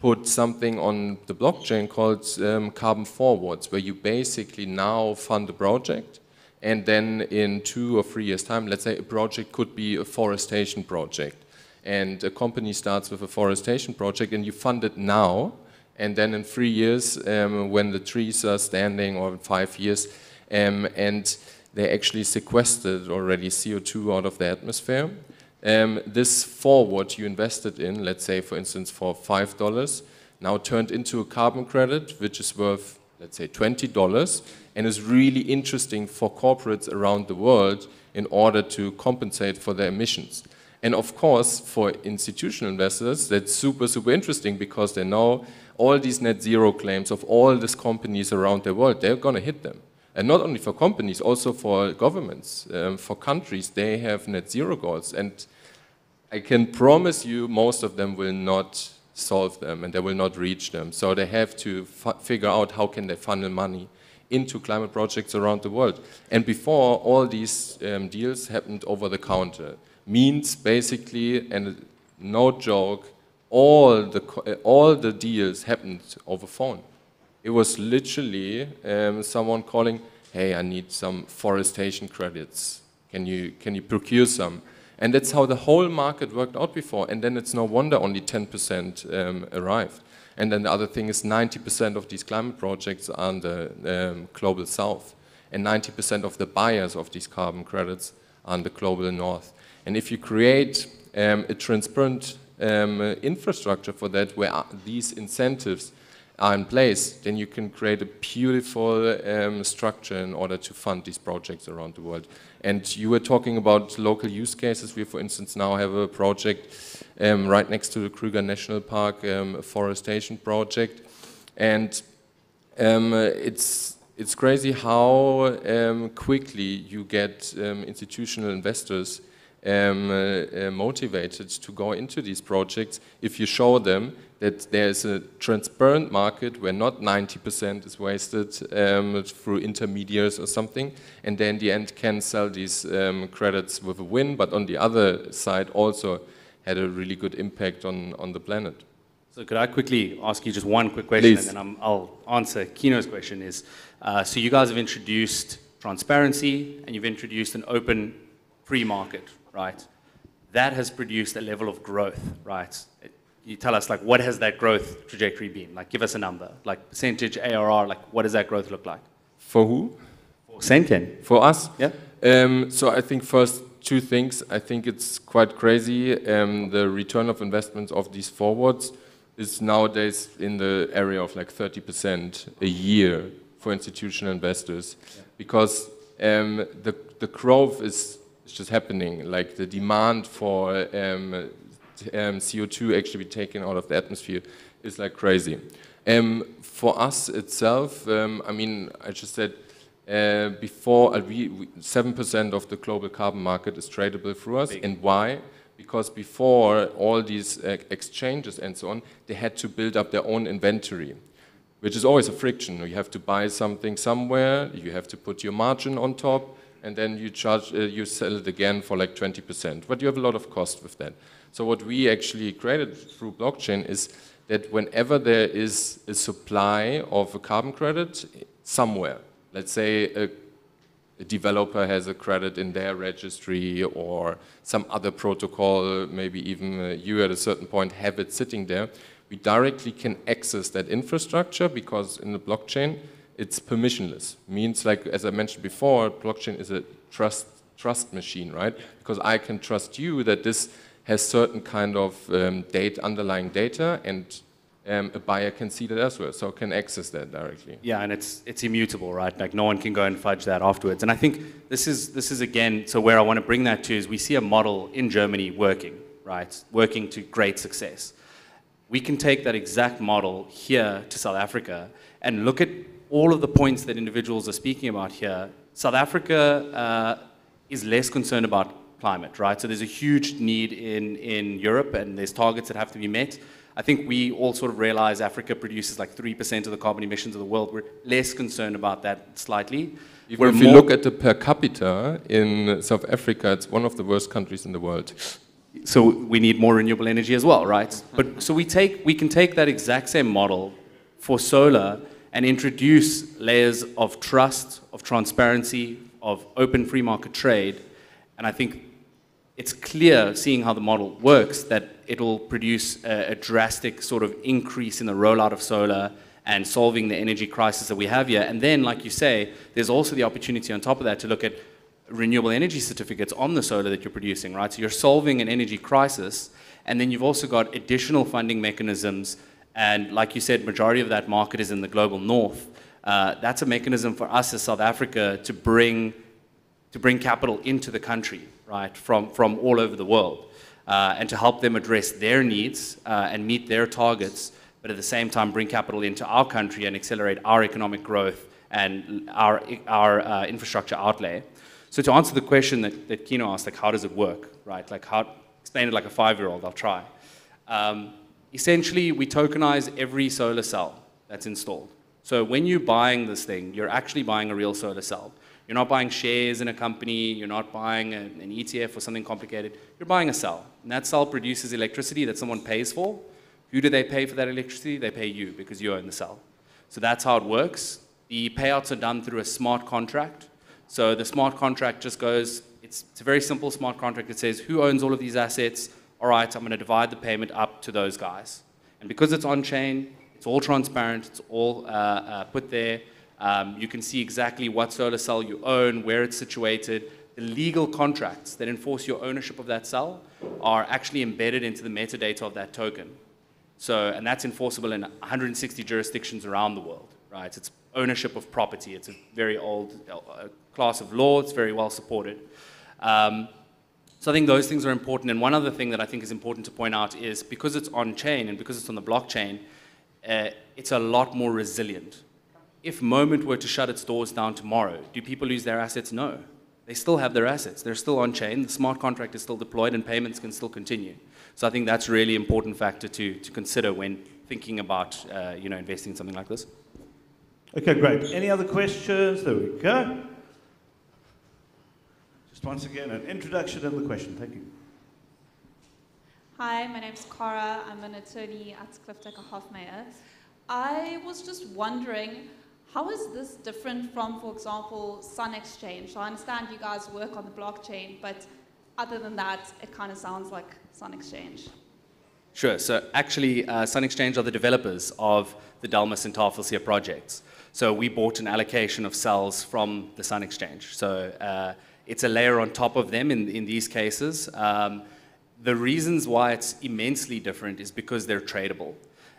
put something on the blockchain called um, carbon forwards, where you basically now fund a project, and then in two or three years' time, let's say a project could be a forestation project and a company starts with a forestation project and you fund it now and then in three years um, when the trees are standing or in five years um, and they actually sequestered already CO2 out of the atmosphere. Um, this forward you invested in, let's say for instance for $5, now turned into a carbon credit which is worth let's say $20 and is really interesting for corporates around the world in order to compensate for their emissions. And of course, for institutional investors, that's super, super interesting because they know all these net zero claims of all these companies around the world, they're going to hit them. And not only for companies, also for governments, um, for countries, they have net zero goals. And I can promise you most of them will not solve them and they will not reach them. So they have to figure out how can they funnel money into climate projects around the world. And before, all these um, deals happened over the counter means basically, and no joke, all the, all the deals happened over phone. It was literally um, someone calling, hey, I need some forestation credits. Can you, can you procure some? And that's how the whole market worked out before. And then it's no wonder only 10% um, arrived. And then the other thing is 90% of these climate projects are in the um, global south. And 90% of the buyers of these carbon credits are in the global north. And if you create um, a transparent um, infrastructure for that where uh, these incentives are in place, then you can create a beautiful um, structure in order to fund these projects around the world. And you were talking about local use cases. We, for instance, now have a project um, right next to the Kruger National Park, um, a forestation project. And um, it's, it's crazy how um, quickly you get institutional investors um, uh, uh, motivated to go into these projects if you show them that there's a transparent market where not 90% is wasted um, through intermediaries or something, and then in the end can sell these um, credits with a win, but on the other side also had a really good impact on, on the planet.
So could I quickly ask you just one quick question,
Please.
and then i will answer Kino's question is, uh, so you guys have introduced transparency, and you've introduced an open free market, right? That has produced a level of growth, right? You tell us, like, what has that growth trajectory been? Like, give us a number, like percentage ARR, like, what does that growth look like?
For who?
For Senken.
For us?
Yeah.
Um, so I think first two things. I think it's quite crazy. Um, the return of investments of these forwards is nowadays in the area of like 30% a year for institutional investors yeah. because um, the, the growth is it's just happening. Like the demand for um, um, CO2 actually be taken out of the atmosphere is like crazy. Um, for us itself, um, I mean, I just said uh, before, uh, we 7% of the global carbon market is tradable through us. Big. And why? Because before all these uh, exchanges and so on, they had to build up their own inventory, which is always a friction. You have to buy something somewhere, you have to put your margin on top, and then you charge, uh, you sell it again for like 20%. But you have a lot of cost with that. So what we actually created through blockchain is that whenever there is a supply of a carbon credit somewhere, let's say a, a developer has a credit in their registry or some other protocol, maybe even uh, you at a certain point have it sitting there, we directly can access that infrastructure because in the blockchain, it's permissionless. Means like, as I mentioned before, blockchain is a trust, trust machine, right? Because I can trust you that this has certain kind of um, date, underlying data and um, a buyer can see that as well, so can access that directly.
Yeah, and it's it's immutable, right? Like no one can go and fudge that afterwards. And I think this is this is again so where I want to bring that to is we see a model in Germany working, right? Working to great success. We can take that exact model here to South Africa and look at all of the points that individuals are speaking about here, South Africa uh, is less concerned about climate, right? So there's a huge need in, in Europe and there's targets that have to be met. I think we all sort of realize Africa produces like 3% of the carbon emissions of the world. We're less concerned about that slightly. We're
if you look at the per capita in South Africa, it's one of the worst countries in the world.
so we need more renewable energy as well, right? But so we take we can take that exact same model for solar and introduce layers of trust, of transparency, of open free market trade, and I think it's clear seeing how the model works that it'll produce a, a drastic sort of increase in the rollout of solar and solving the energy crisis that we have here. And then, like you say, there's also the opportunity on top of that to look at renewable energy certificates on the solar that you're producing, right? So you're solving an energy crisis, and then you've also got additional funding mechanisms. And like you said, majority of that market is in the global north. Uh, that's a mechanism for us as South Africa to bring to bring capital into the country, right, from, from all over the world, uh, and to help them address their needs uh, and meet their targets, but at the same time bring capital into our country and accelerate our economic growth and our, our uh, infrastructure outlay. So to answer the question that, that Kino asked, like how does it work, right? Like how, explain it like a five-year-old, I'll try. Um, essentially, we tokenize every solar cell that's installed. So when you're buying this thing, you're actually buying a real solar cell. You're not buying shares in a company, you're not buying a- an ETF or something complicated. You're buying a cell. And that cell produces electricity that someone pays for. Who do they pay for that electricity? They pay you because you own the cell. So that's how it works. The payouts are done through a smart contract. So the smart contract just goes, it's, it's a very simple smart contract. It says, who owns all of these assets? All right, I'm going to divide the payment up to those guys. And because it's on chain, it's all transparent, it's all uh, uh, put there. Um, you can see exactly what solar cell you own, where it's situated. The legal contracts that enforce your ownership of that cell are actually embedded into the metadata of that token. So, and that's enforceable in 160 jurisdictions around the world, right? It's ownership of property. It's a very old uh, class of law. It's very well supported. Um, so I think those things are important. And one other thing that I think is important to point out is because it's on chain and because it's on the blockchain, uh, it's a lot more resilient. If Momint were to shut its doors down tomorrow, do people lose their assets? No. They still have their assets. They're still on chain. The smart contract is still deployed and payments can still continue. So I think that's a really important factor to, to consider when thinking about uh, you know, investing in something like this.
Okay, great. Any other questions? There we go. Just once again, an introduction and the question. Thank you.
Hi, my name's Cara. I'm an attorney at Cliffe Dekker Hofmeyr. I was just wondering, how is this different from, for example, Sun Exchange? So I understand you guys work on the blockchain, but other than that, it kind of sounds like Sun Exchange.
Sure. So actually, uh, Sun Exchange are the developers of the Delmas and Tafelsia projects. So we bought an allocation of cells from the Sun Exchange. So uh, it's a layer on top of them in, in these cases. Um, the reasons why it's immensely different is because they're tradable.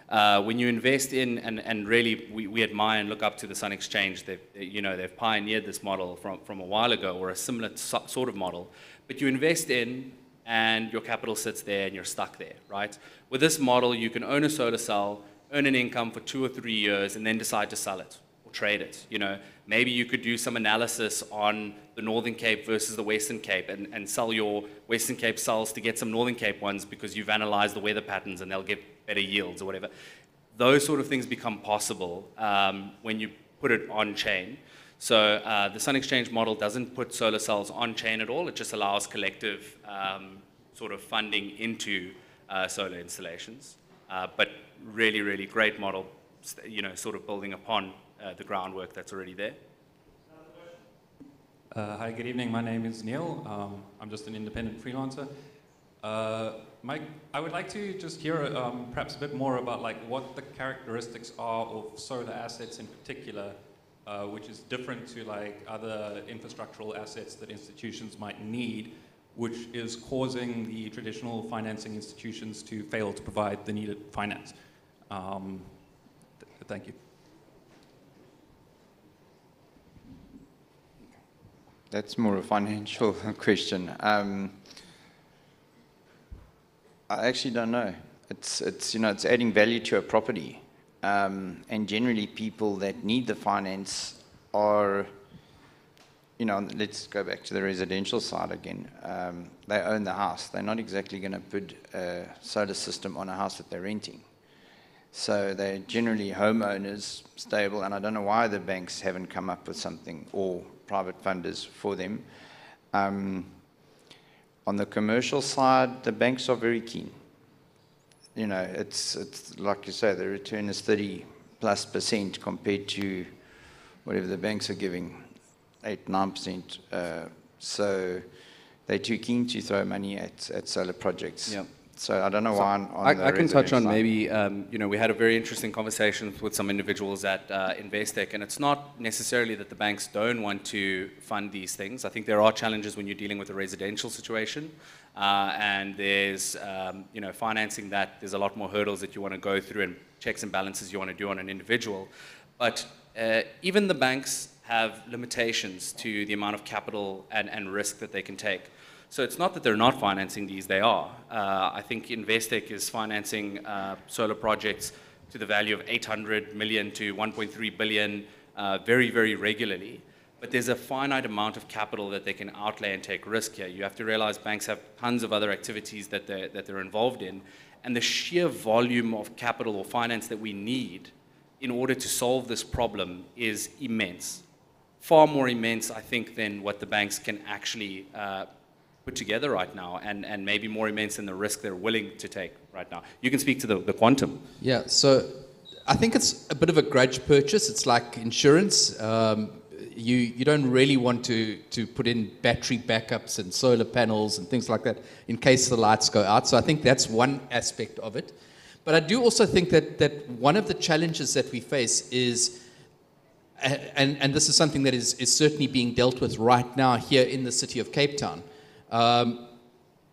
Uh, when you invest in, and, and really we, we admire and look up to the Sun Exchange, they've, you know, they've pioneered this model from, from a while ago or a similar so, sort of model. But you invest in and your capital sits there and you're stuck there, right? With this model, you can own a solar cell, earn an income for two or three years, and then decide to sell it trade it. You know, maybe you could do some analysis on the Northern Cape versus the Western Cape and, and sell your Western Cape cells to get some Northern Cape ones because you've analyzed the weather patterns and they'll get better yields or whatever. Those sort of things become possible um, when you put it on chain. So uh, the Sun Exchange model doesn't put solar cells on chain at all. It just allows collective um, sort of funding into uh, solar installations. Uh, but really, really great model, you know, sort of building upon uh, the groundwork that's already there.
Uh, hi, good evening. My name is Neil. Um, I'm just an independent freelancer. Uh, Mike, I would like to just hear um, perhaps a bit more about like what the characteristics are of solar assets in particular, uh, which is different to like other infrastructural assets that institutions might need, which is causing the traditional financing institutions to fail to provide the needed finance. Um, th- thank you.
That's more a financial question. Um, I actually don't know. It's, it's, you know, it's adding value to a property. Um, and generally people that need the finance are you know, let's go back to the residential side again. Um, they own the house. They're not exactly going to put a solar system on a house that they're renting. So they're generally homeowners, stable, and I don't know why the banks haven't come up with something or private funders for them. Um, on the commercial side, the banks are very keen. You know, it's, it's like you say, the return is 30 plus percent compared to whatever the banks are giving, 8, 9%. Uh, so they're too keen to throw money at, at solar projects.
Yeah.
So I don't know why on, on
I, I can touch on
side.
maybe, um, you know, we had a very interesting conversation with some individuals at uh, Investec, and it's not necessarily that the banks don't want to fund these things. I think there are challenges when you're dealing with a residential situation, uh, and there's, um, you know, financing that, there's a lot more hurdles that you want to go through and checks and balances you want to do on an individual. But uh, even the banks have limitations to the amount of capital and, and risk that they can take. So it's not that they're not financing these, they are. Uh, I think Investec is financing uh, solar projects to the value of 800 million to 1.3 billion uh, very, very regularly. But there's a finite amount of capital that they can outlay and take risk here. You have to realize banks have tons of other activities that they're, that they're involved in. And the sheer volume of capital or finance that we need in order to solve this problem is immense. Far more immense, I think, than what the banks can actually uh, put together right now, and, and maybe more immense than the risk they're willing to take right now. You can speak to the, the quantum.
Yeah, so I think it's a bit of a grudge purchase. It's like insurance. Um, you, you don't really want to, to put in battery backups and solar panels and things like that in case the lights go out. So I think that's one aspect of it. But I do also think that, that one of the challenges that we face is, and, and this is something that is, is certainly being dealt with right now here in the city of Cape Town, um,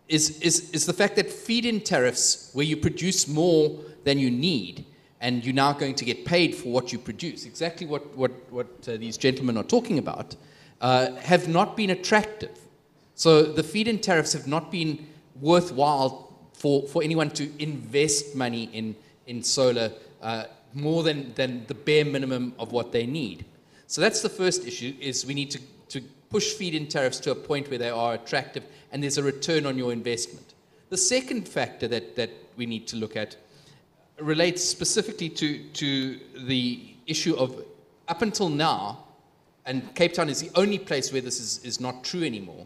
is, is, is the fact that feed in tariffs, where you produce more than you need, and you're now going to get paid for what you produce, exactly what, what, what uh, these gentlemen are talking about, uh, have not been attractive. So the feed in tariffs have not been worthwhile for, for anyone to invest money in, in solar uh, more than, than the bare minimum of what they need. So that's the first issue, is we need to, to push feed-in tariffs to a point where they are attractive and there's a return on your investment. The second factor that, that we need to look at relates specifically to, to the issue of up until now, and Cape Town is the only place where this is, is not true anymore,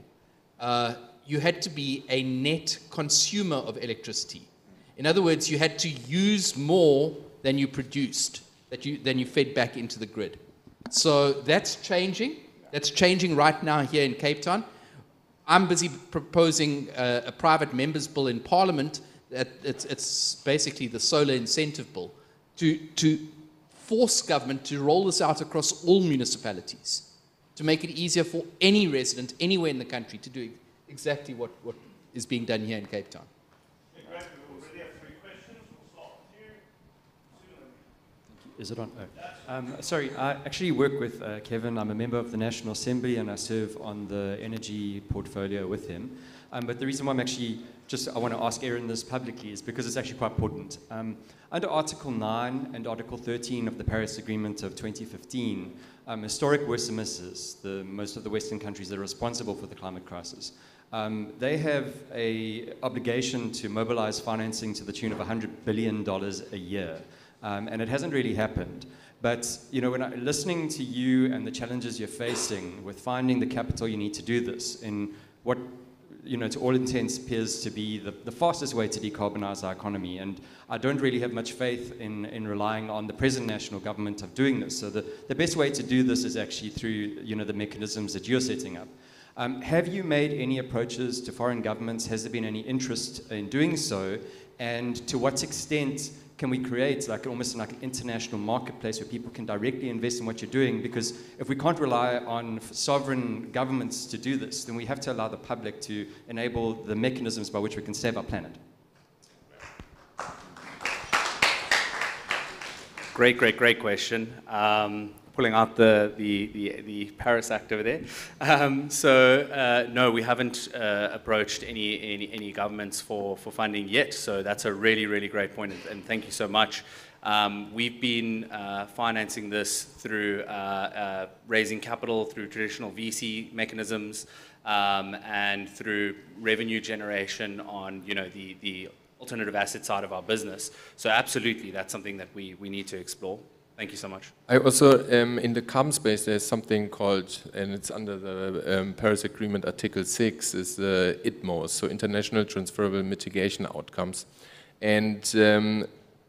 uh, you had to be a net consumer of electricity. In other words, you had to use more than you produced, that you, than you fed back into the grid. So that's changing. That's changing right now here in Cape Town. I'm busy proposing a, a private members bill in Parliament. It's, it's basically the solar incentive bill to, to force government to roll this out across all municipalities to make it easier for any resident anywhere in the country to do exactly what, what is being done here in Cape Town.
Is it on? Oh. Um, sorry, I actually work with uh, Kevin. I'm a member of the National Assembly and I serve on the energy portfolio with him. Um, but the reason why I'm actually just, I want to ask Ahren this publicly is because it's actually quite important. Um, under Article 9 and Article 13 of the Paris Agreement of 2015, um, historic worst emitters, the, most of the Western countries that are responsible for the climate crisis, um, they have a obligation to mobilize financing to the tune of $100 billion a year. Um, and it hasn't really happened. But you know, when I, listening to you and the challenges you're facing with finding the capital you need to do this in what you know, to all intents appears to be the, the fastest way to decarbonize our economy. And I don't really have much faith in, in relying on the present national government of doing this. So the, the best way to do this is actually through you know, the mechanisms that you're setting up. Um, have you made any approaches to foreign governments? Has there been any interest in doing so? And to what extent can we create like almost like an international marketplace where people can directly invest in what you're doing? Because if we can't rely on sovereign governments to do this, then we have to allow the public to enable the mechanisms by which we can save our planet.
Great, great, great question. Um, pulling out the, the, the, the, Paris Act over there. Um, so, uh, no, we haven't uh, approached any, any, any, governments for, for funding yet. So, that's a really, really great point, and, and thank you so much. Um, we've been uh, financing this through uh, uh, raising capital through traditional VC mechanisms um, and through revenue generation on you know the, the alternative asset side of our business. So absolutely, that's something that we, we need to explore. Thank you so much.
I also, um, in the carbon space, there's something called, and it's under the um, Paris Agreement Article 6, is the ITMOs, so International Transferable Mitigation Outcomes. And um,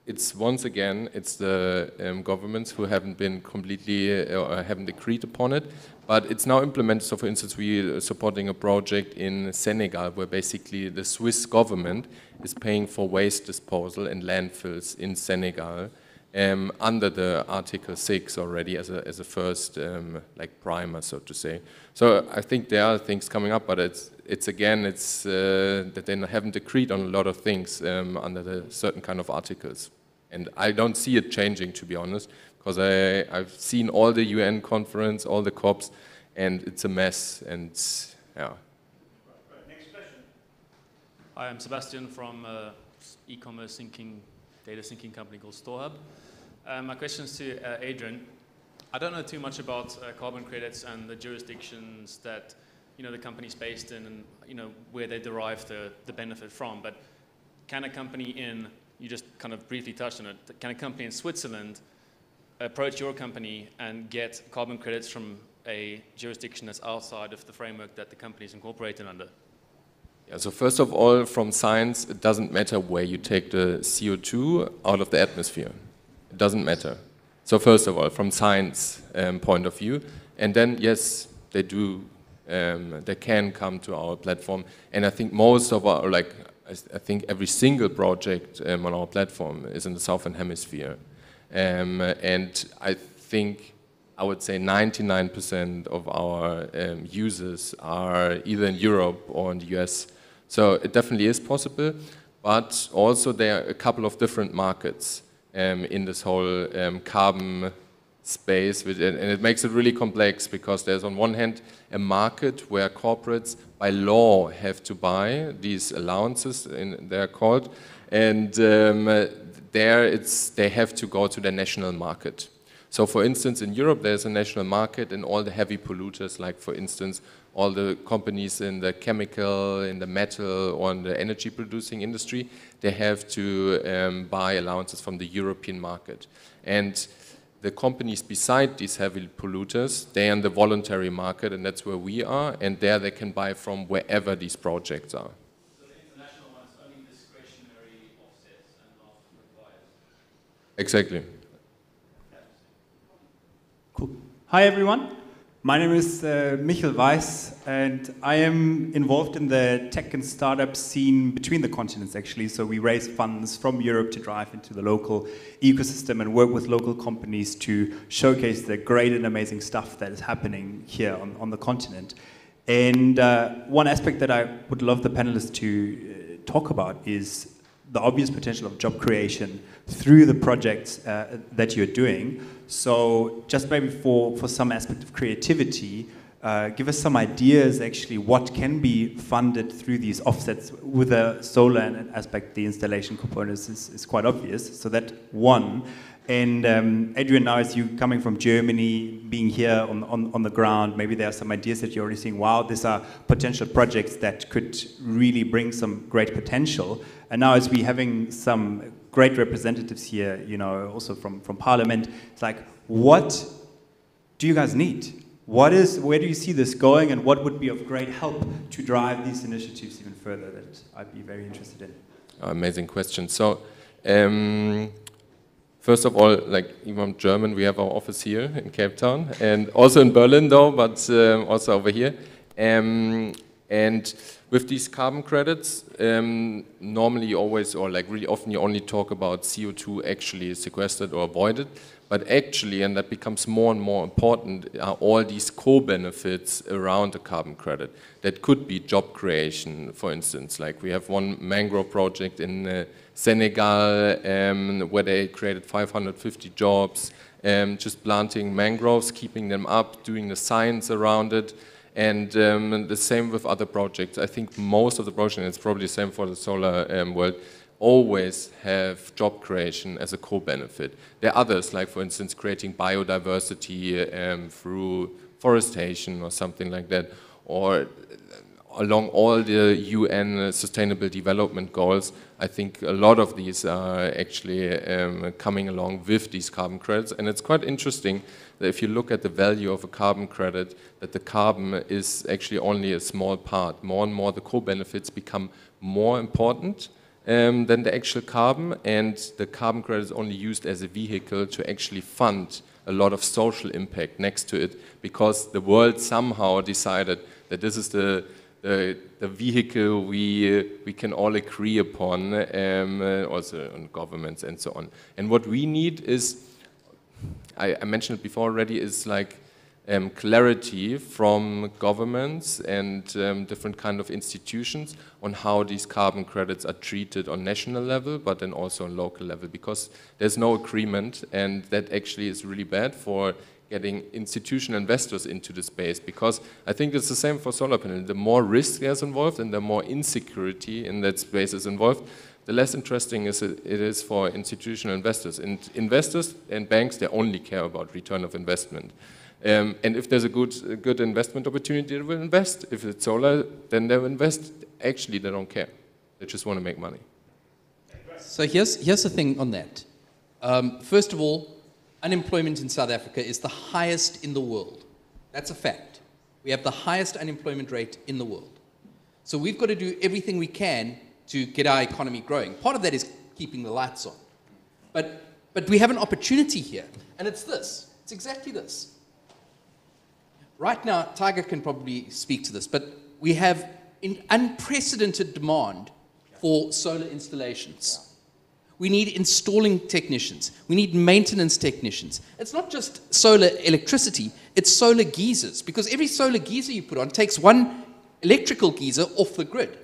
it's once again, it's the um, governments who haven't been completely, uh, haven't agreed upon it, but it's now implemented. So for instance, we are supporting a project in Senegal where basically the Swiss government is paying for waste disposal and landfills in Senegal um, under the Article 6 already as a, as a first um, like primer, so to say. So I think there are things coming up, but it's, it's again, it's uh, that they haven't agreed on a lot of things um, under the certain kind of articles. And I don't see it changing, to be honest, because I've seen all the UN conference, all the COPs, and it's a mess, and yeah.
Hi, I'm Sebastian from uh, e-commerce syncing, data syncing company called StoreHub. Uh, my question is to uh, Adrian. I don't know too much about uh, carbon credits and the jurisdictions that you know the company's based in, and you know where they derive the, the benefit from. But can a company in you just kind of briefly touched on it. Can a company in Switzerland approach your company and get carbon credits from a jurisdiction that's outside of the framework that the company is incorporated under?
Yeah, so first of all, from science, it doesn't matter where you take the CO2 out of the atmosphere. It doesn't matter. So first of all, from science um, point of view, and then yes, they do, um, they can come to our platform, and I think most of our, like I think every single project um, on our platform is in the Southern Hemisphere. Um, and I think I would say 99% of our um, users are either in Europe or in the US. So it definitely is possible, but also there are a couple of different markets um, in this whole um, carbon space, and it makes it really complex because there's on one hand a market where corporates by law have to buy these allowances, in, they're called, and um, there it's, they have to go to the national market. So for instance, in Europe, there's a national market and all the heavy polluters, like for instance, all the companies in the chemical, in the metal, or in the energy producing industry, they have to um, buy allowances from the European market. And the companies beside these heavy polluters, they're in the voluntary market, and that's where we are, and there they can buy from wherever these projects are.
So the international ones only discretionary offsets and not required?
Exactly.
Cool. Hi, everyone. My name is uh, Michael Weiss, and I am involved in the tech and startup scene between the continents, actually. So we raise funds from Europe to drive into the local ecosystem and work with local companies to showcase the great and amazing stuff that is happening here on, on the continent. And uh, one aspect that I would love the panelists to uh, talk about is the obvious potential of job creation through the projects uh, that you're doing. So just maybe for, for some aspect of creativity, uh, give us some ideas actually what can be funded through these offsets with a solar aspect, the installation components is, is quite obvious. So that one. And um, Adrian, now as you coming from Germany, being here on, on, on the ground, maybe there are some ideas that you're already seeing, wow, these are potential projects that could really bring some great potential. And now as we're having some great representatives here, you know, also from, from Parliament. It's like, what do you guys need? What is, where do you see this going, and what would be of great help to drive these initiatives even further that I'd be very interested in?
Amazing question. So, um, first of all, like even German, we have our office here in Cape Town, and also in Berlin, though, but um, also over here. Um, and with these carbon credits, um, normally always, or like really often, you only talk about CO2 actually sequestered or avoided. But actually, and that becomes more and more important, are all these co-benefits around the carbon credit. That could be job creation, for instance. Like we have one mangrove project in uh, Senegal um, where they created 550 jobs, um, just planting mangroves, keeping them up, doing the science around it. And um, the same with other projects. I think most of the projects, and it's probably the same for the solar um, world, always have job creation as a co-benefit. There are others, like for instance, creating biodiversity um, through forestation or something like that, or along all the UN Sustainable Development Goals, I think a lot of these are actually um, coming along with these carbon credits. And it's quite interesting that if you look at the value of a carbon credit, that the carbon is actually only a small part. More and more the co-benefits become more important um, than the actual carbon, and the carbon credit is only used as a vehicle to actually fund a lot of social impact next to it, because the world somehow decided that this is the the, the vehicle we, uh, we can all agree upon, um, uh, also on governments and so on. And what we need is, I, I mentioned it before already, is like um, clarity from governments and um, different kind of institutions on how these carbon credits are treated on national level, but then also on local level, because there's no agreement, and that actually is really bad for getting institutional investors into the space because I think it's the same for solar panel. The more risk there's involved and the more insecurity in that space is involved, the less interesting is it, it is for institutional investors. And investors and banks, they only care about return of investment. Um, and if there's a good, a good investment opportunity, they will invest. If it's solar, then they'll invest. Actually, they don't care. They just want to make money.
So here's, here's the thing on that. Um, first of all, unemployment in South Africa is the highest in the world. That's a fact. We have the highest unemployment rate in the world. So we've got to do everything we can to get our economy growing. Part of that is keeping the lights on. But, but we have an opportunity here, and it's this. It's exactly this. Right now, Tyger can probably speak to this, but we have unprecedented demand for solar installations. We need installing technicians. We need maintenance technicians. It's not just solar electricity, it's solar geysers, because every solar geyser you put on takes one electrical geyser off the grid.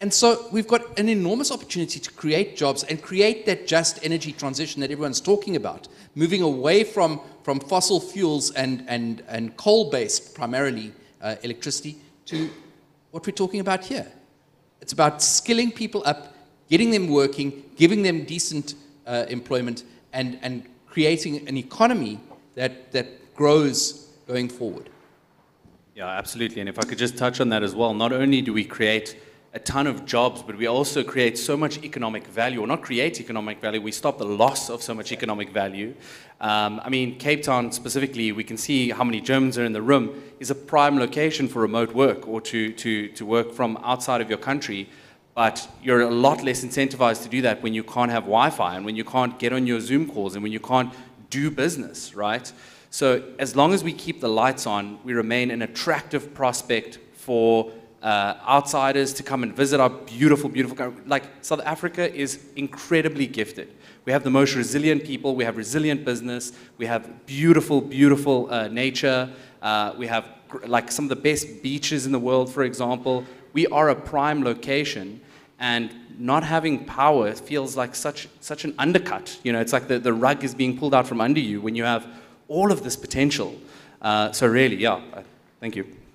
And so we've got an enormous opportunity to create jobs and create that just energy transition that everyone's talking about, moving away from, from fossil fuels and, and, and coal based primarily uh, electricity to what we're talking about here. It's about skilling people up getting them working, giving them decent uh, employment, and, and creating an economy that, that grows going forward.
Yeah, absolutely. And if I could just touch on that as well, not only do we create a ton of jobs, but we also create so much economic value, or not create economic value, we stop the loss of so much economic value. Um, I mean, Cape Town specifically, we can see how many Germans are in the room, is a prime location for remote work or to, to, to work from outside of your country. But you're a lot less incentivized to do that when you can't have Wi-Fi and when you can't get on your Zoom calls and when you can't do business, right? So as long as we keep the lights on, we remain an attractive prospect for uh, outsiders to come and visit our beautiful, beautiful country. Like South Africa is incredibly gifted. We have the most resilient people. We have resilient business. We have beautiful, beautiful uh, nature. Uh, we have like some of the best beaches in the world, for example. We are a prime location and not having power feels like such, such an undercut. You know, it's like the, the rug is being pulled out from under you when you have all of this potential. Uh, so really, yeah, thank you.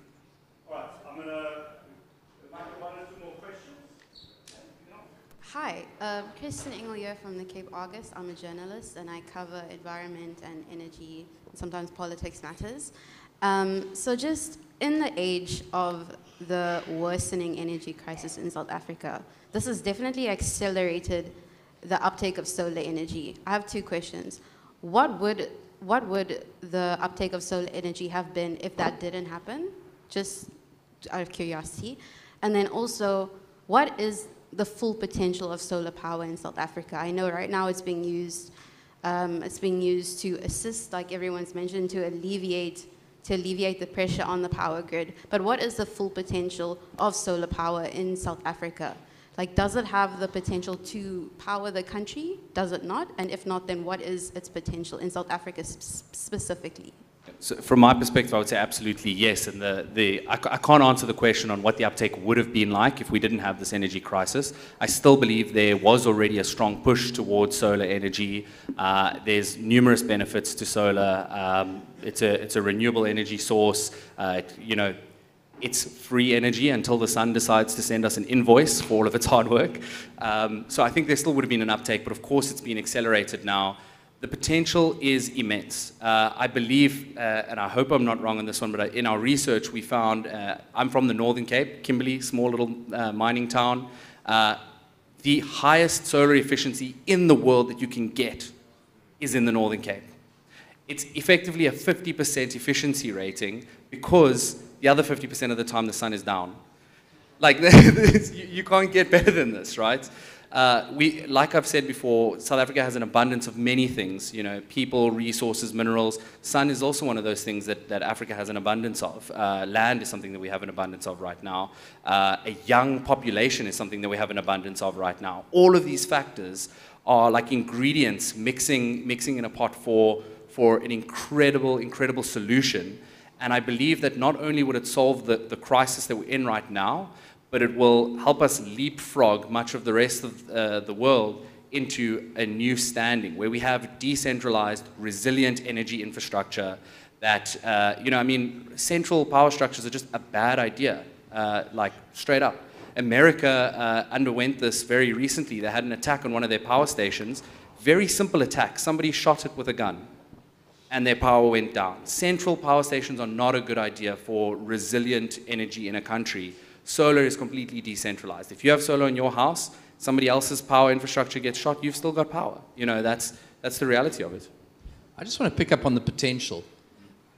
Hi, uh, Kristen Engellier from the Cape Argus. I'm a journalist and I cover environment and energy, sometimes politics matters. Um, so just in the age of the worsening energy crisis in South Africa. This has definitely accelerated the uptake of solar energy. I have two questions. What would, what would the uptake of solar energy have been if that didn't happen? Just out of curiosity. And then also, what is the full potential of solar power in South Africa? I know right now it's being used, um, it's being used to assist, like everyone's mentioned, to alleviate to alleviate the pressure on the power grid. But what is the full potential of solar power in South Africa? Like, does it have the potential to power the country? Does it not? And if not, then what is its potential in South Africa specifically?
So from my perspective, I would say absolutely yes. And the, the, I, I, can't answer the question on what the uptake would have been like if we didn't have this energy crisis. I still believe there was already a strong push towards solar energy. Uh, there's numerous benefits to solar. Um, it's, a, it's a renewable energy source. Uh, you know, it's free energy until the sun decides to send us an invoice for all of its hard work. Um, so I think there still would have been an uptake, but of course it's been accelerated now. The potential is immense. Uh, I believe, uh, and I hope I'm not wrong on this one, but in our research we found, uh, I'm from the Northern Cape, Kimberley, small little uh, mining town. Uh, the highest solar efficiency in the world that you can get is in the Northern Cape. It's effectively a 50% efficiency rating because the other 50% of the time the sun is down. Like, you can't get better than this, right? Uh, we, like I've said before, South Africa has an abundance of many things, you know, people, resources, minerals. Sun is also one of those things that, that Africa has an abundance of. Uh, land is something that we have an abundance of right now. Uh, a young population is something that we have an abundance of right now. All of these factors are like ingredients mixing, mixing in a pot for, for an incredible, incredible solution. And I believe that not only would it solve the, the crisis that we're in right now, but it will help us leapfrog much of the rest of uh, the world into a new standing where we have decentralized, resilient energy infrastructure that, uh, you know, I mean, central power structures are just a bad idea, uh, like straight up. America uh, underwent this very recently. They had an attack on one of their power stations. Very simple attack. Somebody shot it with a gun and their power went down. Central power stations are not a good idea for resilient energy in a country solar is completely decentralized. If you have solar in your house, somebody else's power infrastructure gets shot, you've still got power. You know, that's, that's the reality of it.
I just want to pick up on the potential.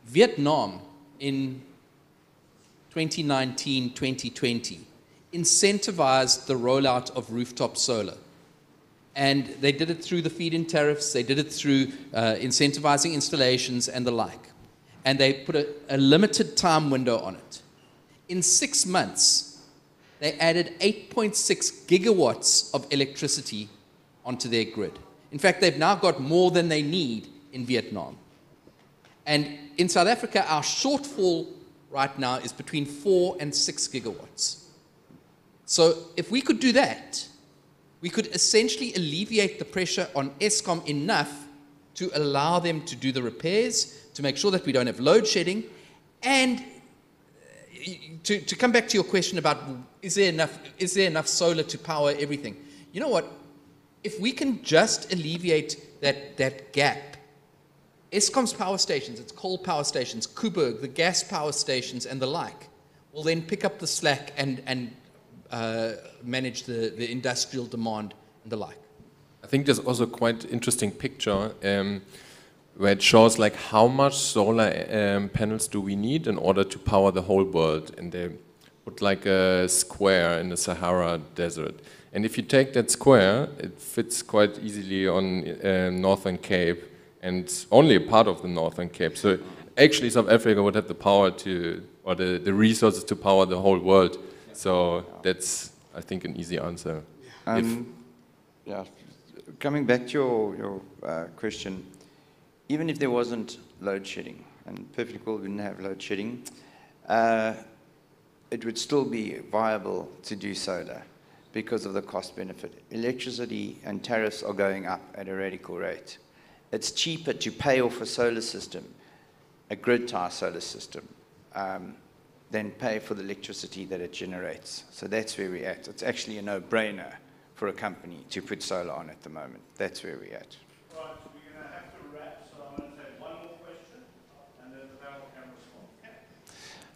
Vietnam in 2019, 2020 incentivized the rollout of rooftop solar. And they did it through the feed-in tariffs, they did it through uh, incentivizing installations and the like. And they put a, a limited time window on it in six months, they added 8.6 gigawatts of electricity onto their grid. In fact, they've now got more than they need in Vietnam. And in South Africa, our shortfall right now is between 4 and 6 gigawatts. So if we could do that, we could essentially alleviate the pressure on Eskom enough to allow them to do the repairs, to make sure that we don't have load shedding, and to, to come back to your question about is there, enough, is there enough solar to power everything? You know what? If we can just alleviate that, that gap, Eskom's power stations, its coal power stations, Koeberg, the gas power stations, and the like, will then pick up the slack and, and uh, manage the, the industrial demand and the like.
I think there's also quite interesting picture. Um, where it shows like how much solar um, panels do we need in order to power the whole world. And they put like a square in the Sahara Desert. And if you take that square, it fits quite easily on uh, Northern Cape and only a part of the Northern Cape. So actually South Africa would have the power to, or the, the resources to power the whole world. So that's, I think, an easy answer.
Um, yeah, coming back to your, your uh, question, even if there wasn't load shedding, and perfectly cool we didn't have load shedding, uh, it would still be viable to do solar because of the cost benefit. Electricity and tariffs are going up at a radical rate. It's cheaper to pay off a solar system, a grid tie solar system, um, than pay for the electricity that it generates. So that's where we're at. It's actually a no-brainer for a company to put solar on at the moment. That's where we're at.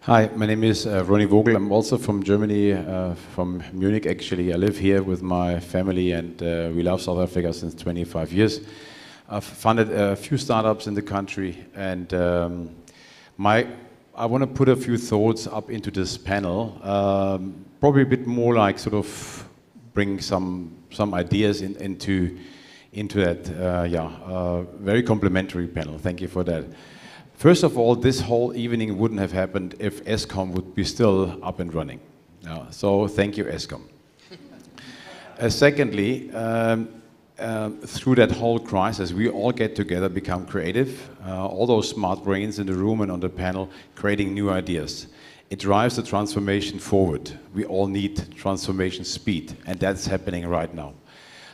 Hi, my name is uh, Ronny Vogel. I'm also from Germany, uh, from Munich actually. I live here with my family and uh, we love South Africa since 25 years. I've funded a few startups in the country and um, my, I want to put a few thoughts up into this panel. Um, probably a bit more like sort of bring some, some ideas in, into, into that, uh, yeah, uh, very complimentary panel. Thank you for that. First of all, this whole evening wouldn't have happened if Eskom would be still up and running. Uh, so thank you, Eskom. uh, secondly, um, uh, through that whole crisis, we all get together, become creative. Uh, all those smart brains in the room and on the panel creating new ideas. It drives the transformation forward. We all need transformation speed, and that's happening right now.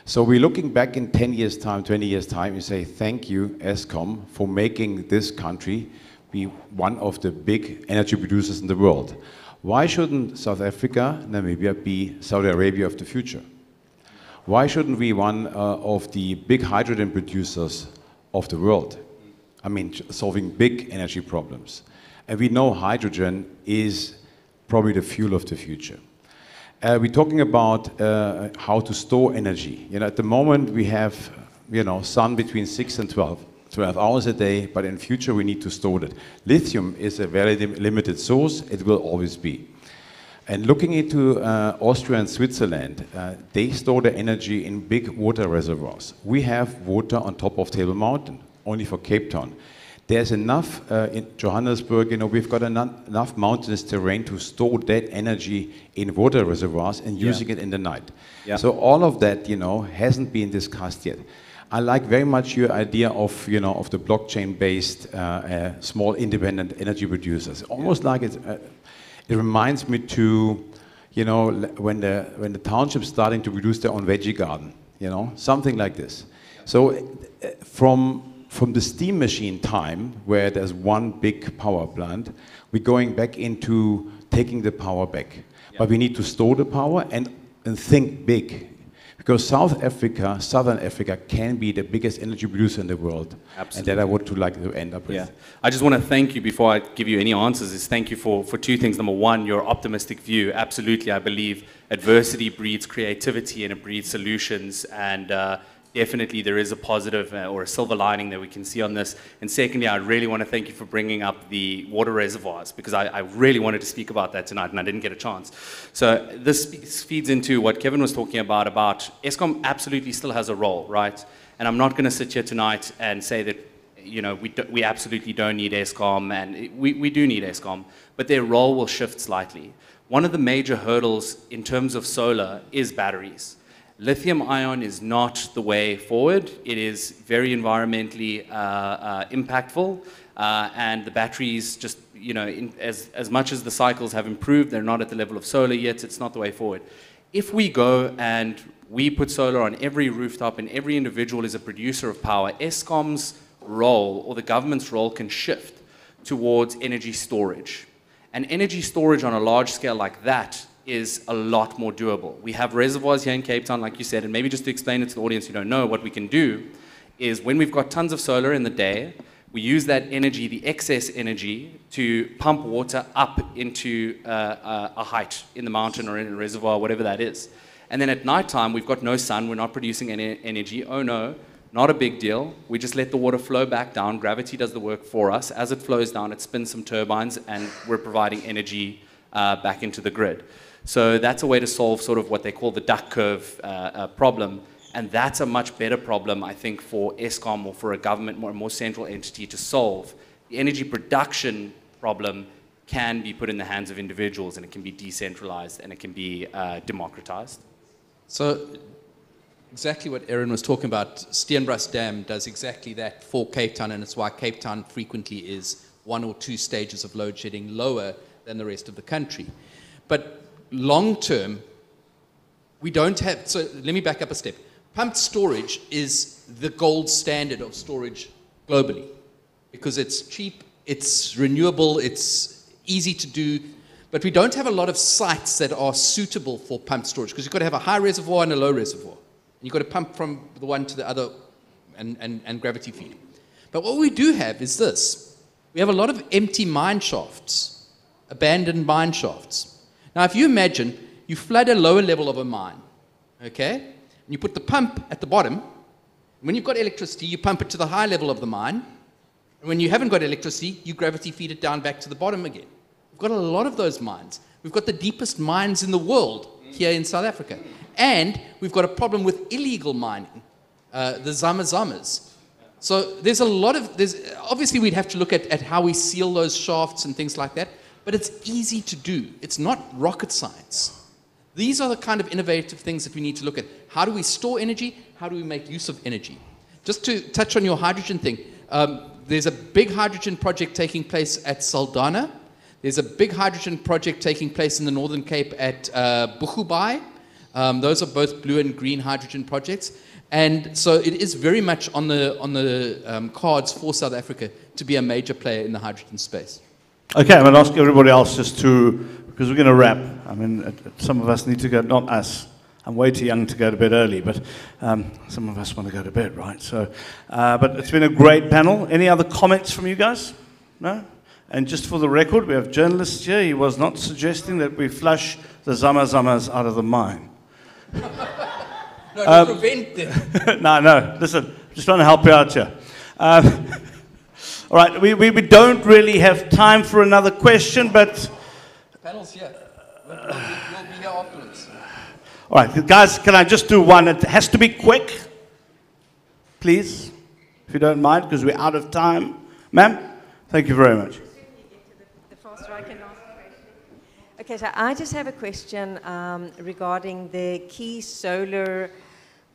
So we're looking back in 10 years' time, 20 years' time, and say, thank you, Eskom, for making this country be one of the big energy producers in the world. Why shouldn't South Africa, Namibia be Saudi Arabia of the future? Why shouldn't we one uh, of the big hydrogen producers of the world? I mean, solving big energy problems. And we know hydrogen is probably the fuel of the future. Uh, we're talking about uh, how to store energy. You know, at the moment we have, you know, sun between 6 and 12, 12 hours a day, but in future we need to store it. Lithium is a very lim limited source, it will always be. And looking into uh, Austria and Switzerland, uh, they store the energy in big water reservoirs. We have water on top of Table Mountain, only for Cape Town. There's enough uh, in Johannesburg, you know, we've got enough, enough mountainous terrain to store that energy in water reservoirs and
Yeah.
using it in the night.
Yeah.
So all of that, you know, hasn't been discussed yet. I like very much your idea of, you know, of the blockchain-based uh, uh, small independent energy producers. Almost like it's, uh, it reminds me to, you know, l- when the when the township's starting to produce their own veggie garden, you know, something like this. So uh, from from the steam machine time, where there's one big power plant, we're going back into taking the power back. But we need to store the power and, and think big. Because South Africa, Southern Africa, can be the biggest energy producer in the world. Absolutely. And that I would to like to end up with.
Yeah. I just want to thank you before I give you any answers. Is thank you for, for two things. Number one, your optimistic view. Absolutely, I believe adversity breeds creativity and it breeds solutions. And uh, definitely, there is a positive uh, or a silver lining that we can see on this. And secondly, I really want to thank you for bringing up the water reservoirs because I, I really wanted to speak about that tonight and I didn't get a chance. So this feeds into what Kevin was talking about. About Eskom absolutely still has a role, right? And I'm not going to sit here tonight and say that you know, we, do, we absolutely don't need Eskom, and we, we do need Eskom, but their role will shift slightly. One of the major hurdles in terms of solar is batteries. Lithium ion is not the way forward. It is very environmentally uh, uh, impactful, uh, and the batteries just, you know, in, as, as much as the cycles have improved, they're not at the level of solar yet. It's not the way forward. If we go and we put solar on every rooftop and every individual is a producer of power, Eskom's role or the government's role can shift towards energy storage. And energy storage on a large scale like that is a lot more doable. We have reservoirs here in Cape Town, like you said, and maybe just to explain it to the audience who don't know, what we can do is when we've got tons of solar in the day, we use that energy, the excess energy, to pump water up into uh, uh, a height in the mountain or in a reservoir, whatever that is. And then at nighttime, we've got no sun, we're not producing any energy. Oh no, not a big deal. We just let the water flow back down. Gravity does the work for us. As it flows down, it spins some turbines, and we're providing energy uh, back into the grid. So that's a way to solve sort of what they call the duck curve uh, uh, problem. And that's a much better problem, I think, for Eskom or for a government, more, a more central entity to solve. The energy production problem can be put in the hands of individuals, and it can be decentralized, and it can be uh, democratized.
So, exactly what Ahren was talking about, Steenbras Dam does exactly that for Cape Town, and it's why Cape Town frequently is one or two stages of load shedding lower than the rest of the country. But long term, we don't have, so let me back up a step. Pumped storage is the gold standard of storage globally because it's cheap, it's renewable, it's easy to do, but we don't have a lot of sites that are suitable for pumped storage because you've got to have a high reservoir and a low reservoir. And you've got to pump from the one to the other and, and, and gravity feed. But what we do have is this we have a lot of empty mine shafts, abandoned mine shafts. Now, if you imagine you flood a lower level of a mine, okay, and you put the pump at the bottom, when you've got electricity, you pump it to the high level of the mine, and when you haven't got electricity, you gravity feed it down back to the bottom again. We've got a lot of those mines. We've got the deepest mines in the world here in South Africa. And we've got a problem with illegal mining, uh, the Zama Zamas. So there's a lot of, there's, obviously we'd have to look at, at how we seal those shafts and things like that, but it's easy to do. It's not rocket science. These are the kind of innovative things that we need to look at. How do we store energy? How do we make use of energy? Just to touch on your hydrogen thing, um, there's a big hydrogen project taking place at Saldanha. There's a big hydrogen project taking place in the Northern Cape at uh, Boegoebaai. Um, those are both blue and green hydrogen projects. And so it is very much on the, on the um, cards for South Africa to be a major player in the hydrogen space.
Okay, I'm going to ask everybody else just to because we're going to wrap. I mean, some of us need to go, not us. I'm way too young to go to bed early, but um, some of us want to go to bed, right? So, uh, but it's been a great panel. Any other comments from you guys? No? And just for the record, we have journalists here. He was not suggesting that we flush the Zama Zamas out of the mine.
No, to um, prevent them.
no, no. Listen, just trying to help you out here. Um, all right, we, we, we, don't really have time for another question, but.
The panel's here. We'll, we'll, we'll be here afterwards.
All right, guys, can I just do one? It has to be quick, please, if you don't mind, because we're out of time. Ma'am, thank you very much.
Okay, so I just have a question um, regarding the key solar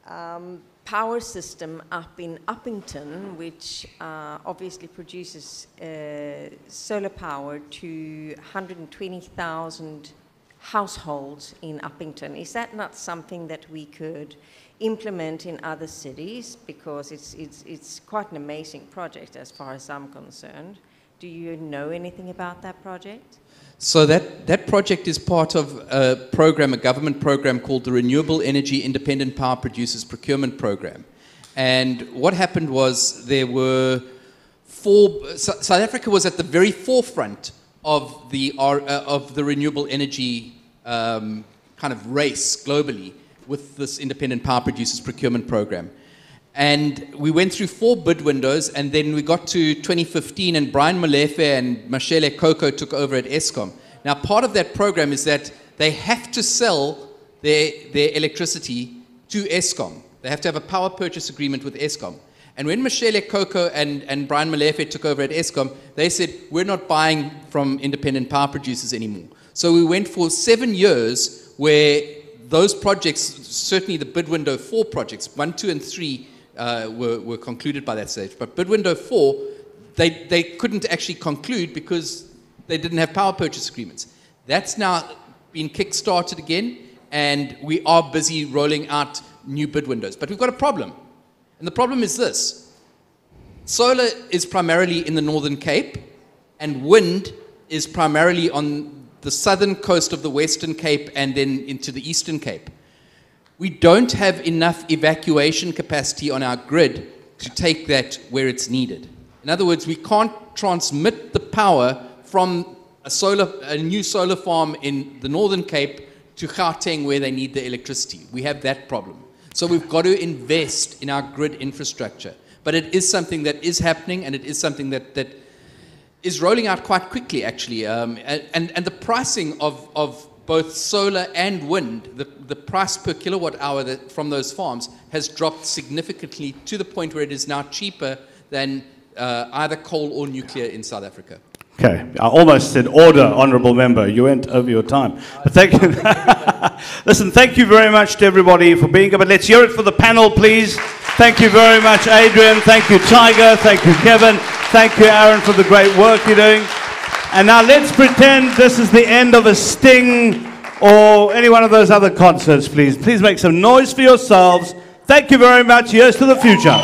um, power system up in Upington, which uh, obviously produces uh, solar power to 120,000 households in Upington. Is that not something that we could implement in other cities? Because it's, it's, it's quite an amazing project as far as I'm concerned. Do you know anything about that project?
So that, that project is part of a program, a government program called the Renewable Energy Independent Power Producers Procurement Program. And what happened was there were four, South Africa was at the very forefront of the, uh, of the renewable energy um, kind of race globally with this independent power producers procurement program. And we went through four bid windows, and then we got to 2015, and Brian Molefe and Matshela Koko took over at Eskom. Now, part of that program is that they have to sell their, their electricity to Eskom. They have to have a power purchase agreement with Eskom. And when Matshela Koko and, and Brian Molefe took over at Eskom, they said, we're not buying from independent power producers anymore. So we went for seven years where those projects, certainly the bid window four projects, one, two, and three, uh, were, were concluded by that stage. But bid window four, they, they couldn't actually conclude because they didn't have power purchase agreements. That's now been kick-started again, and we are busy rolling out new bid windows. But we've got a problem. And the problem is this. Solar is primarily in the Northern Cape, and wind is primarily on the southern coast of the Western Cape and then into the Eastern Cape we don't have enough evacuation capacity on our grid to take that where it's needed. In other words, we can't transmit the power from a, solar, a new solar farm in the Northern Cape to Gauteng where they need the electricity. We have that problem. So we've got to invest in our grid infrastructure. But it is something that is happening and it is something that, that is rolling out quite quickly, actually. Um, and, and the pricing of, of both solar and wind, the, the price per kilowatt hour that, from those farms has dropped significantly to the point where it is now cheaper than uh, either coal or nuclear in South Africa.
Okay, I almost said order, honourable member. You went over your time. But thank you. Listen, thank you very much to everybody for being here. But let's hear it for the panel, please. Thank you very much, Adrian. Thank you, Tyger. Thank you, Kevin. Thank you, Ahren, for the great work you're doing. And now let's pretend this is the end of a Sting or any one of those other concerts, please. Please make some noise for yourselves. Thank you very much. Here's to the future.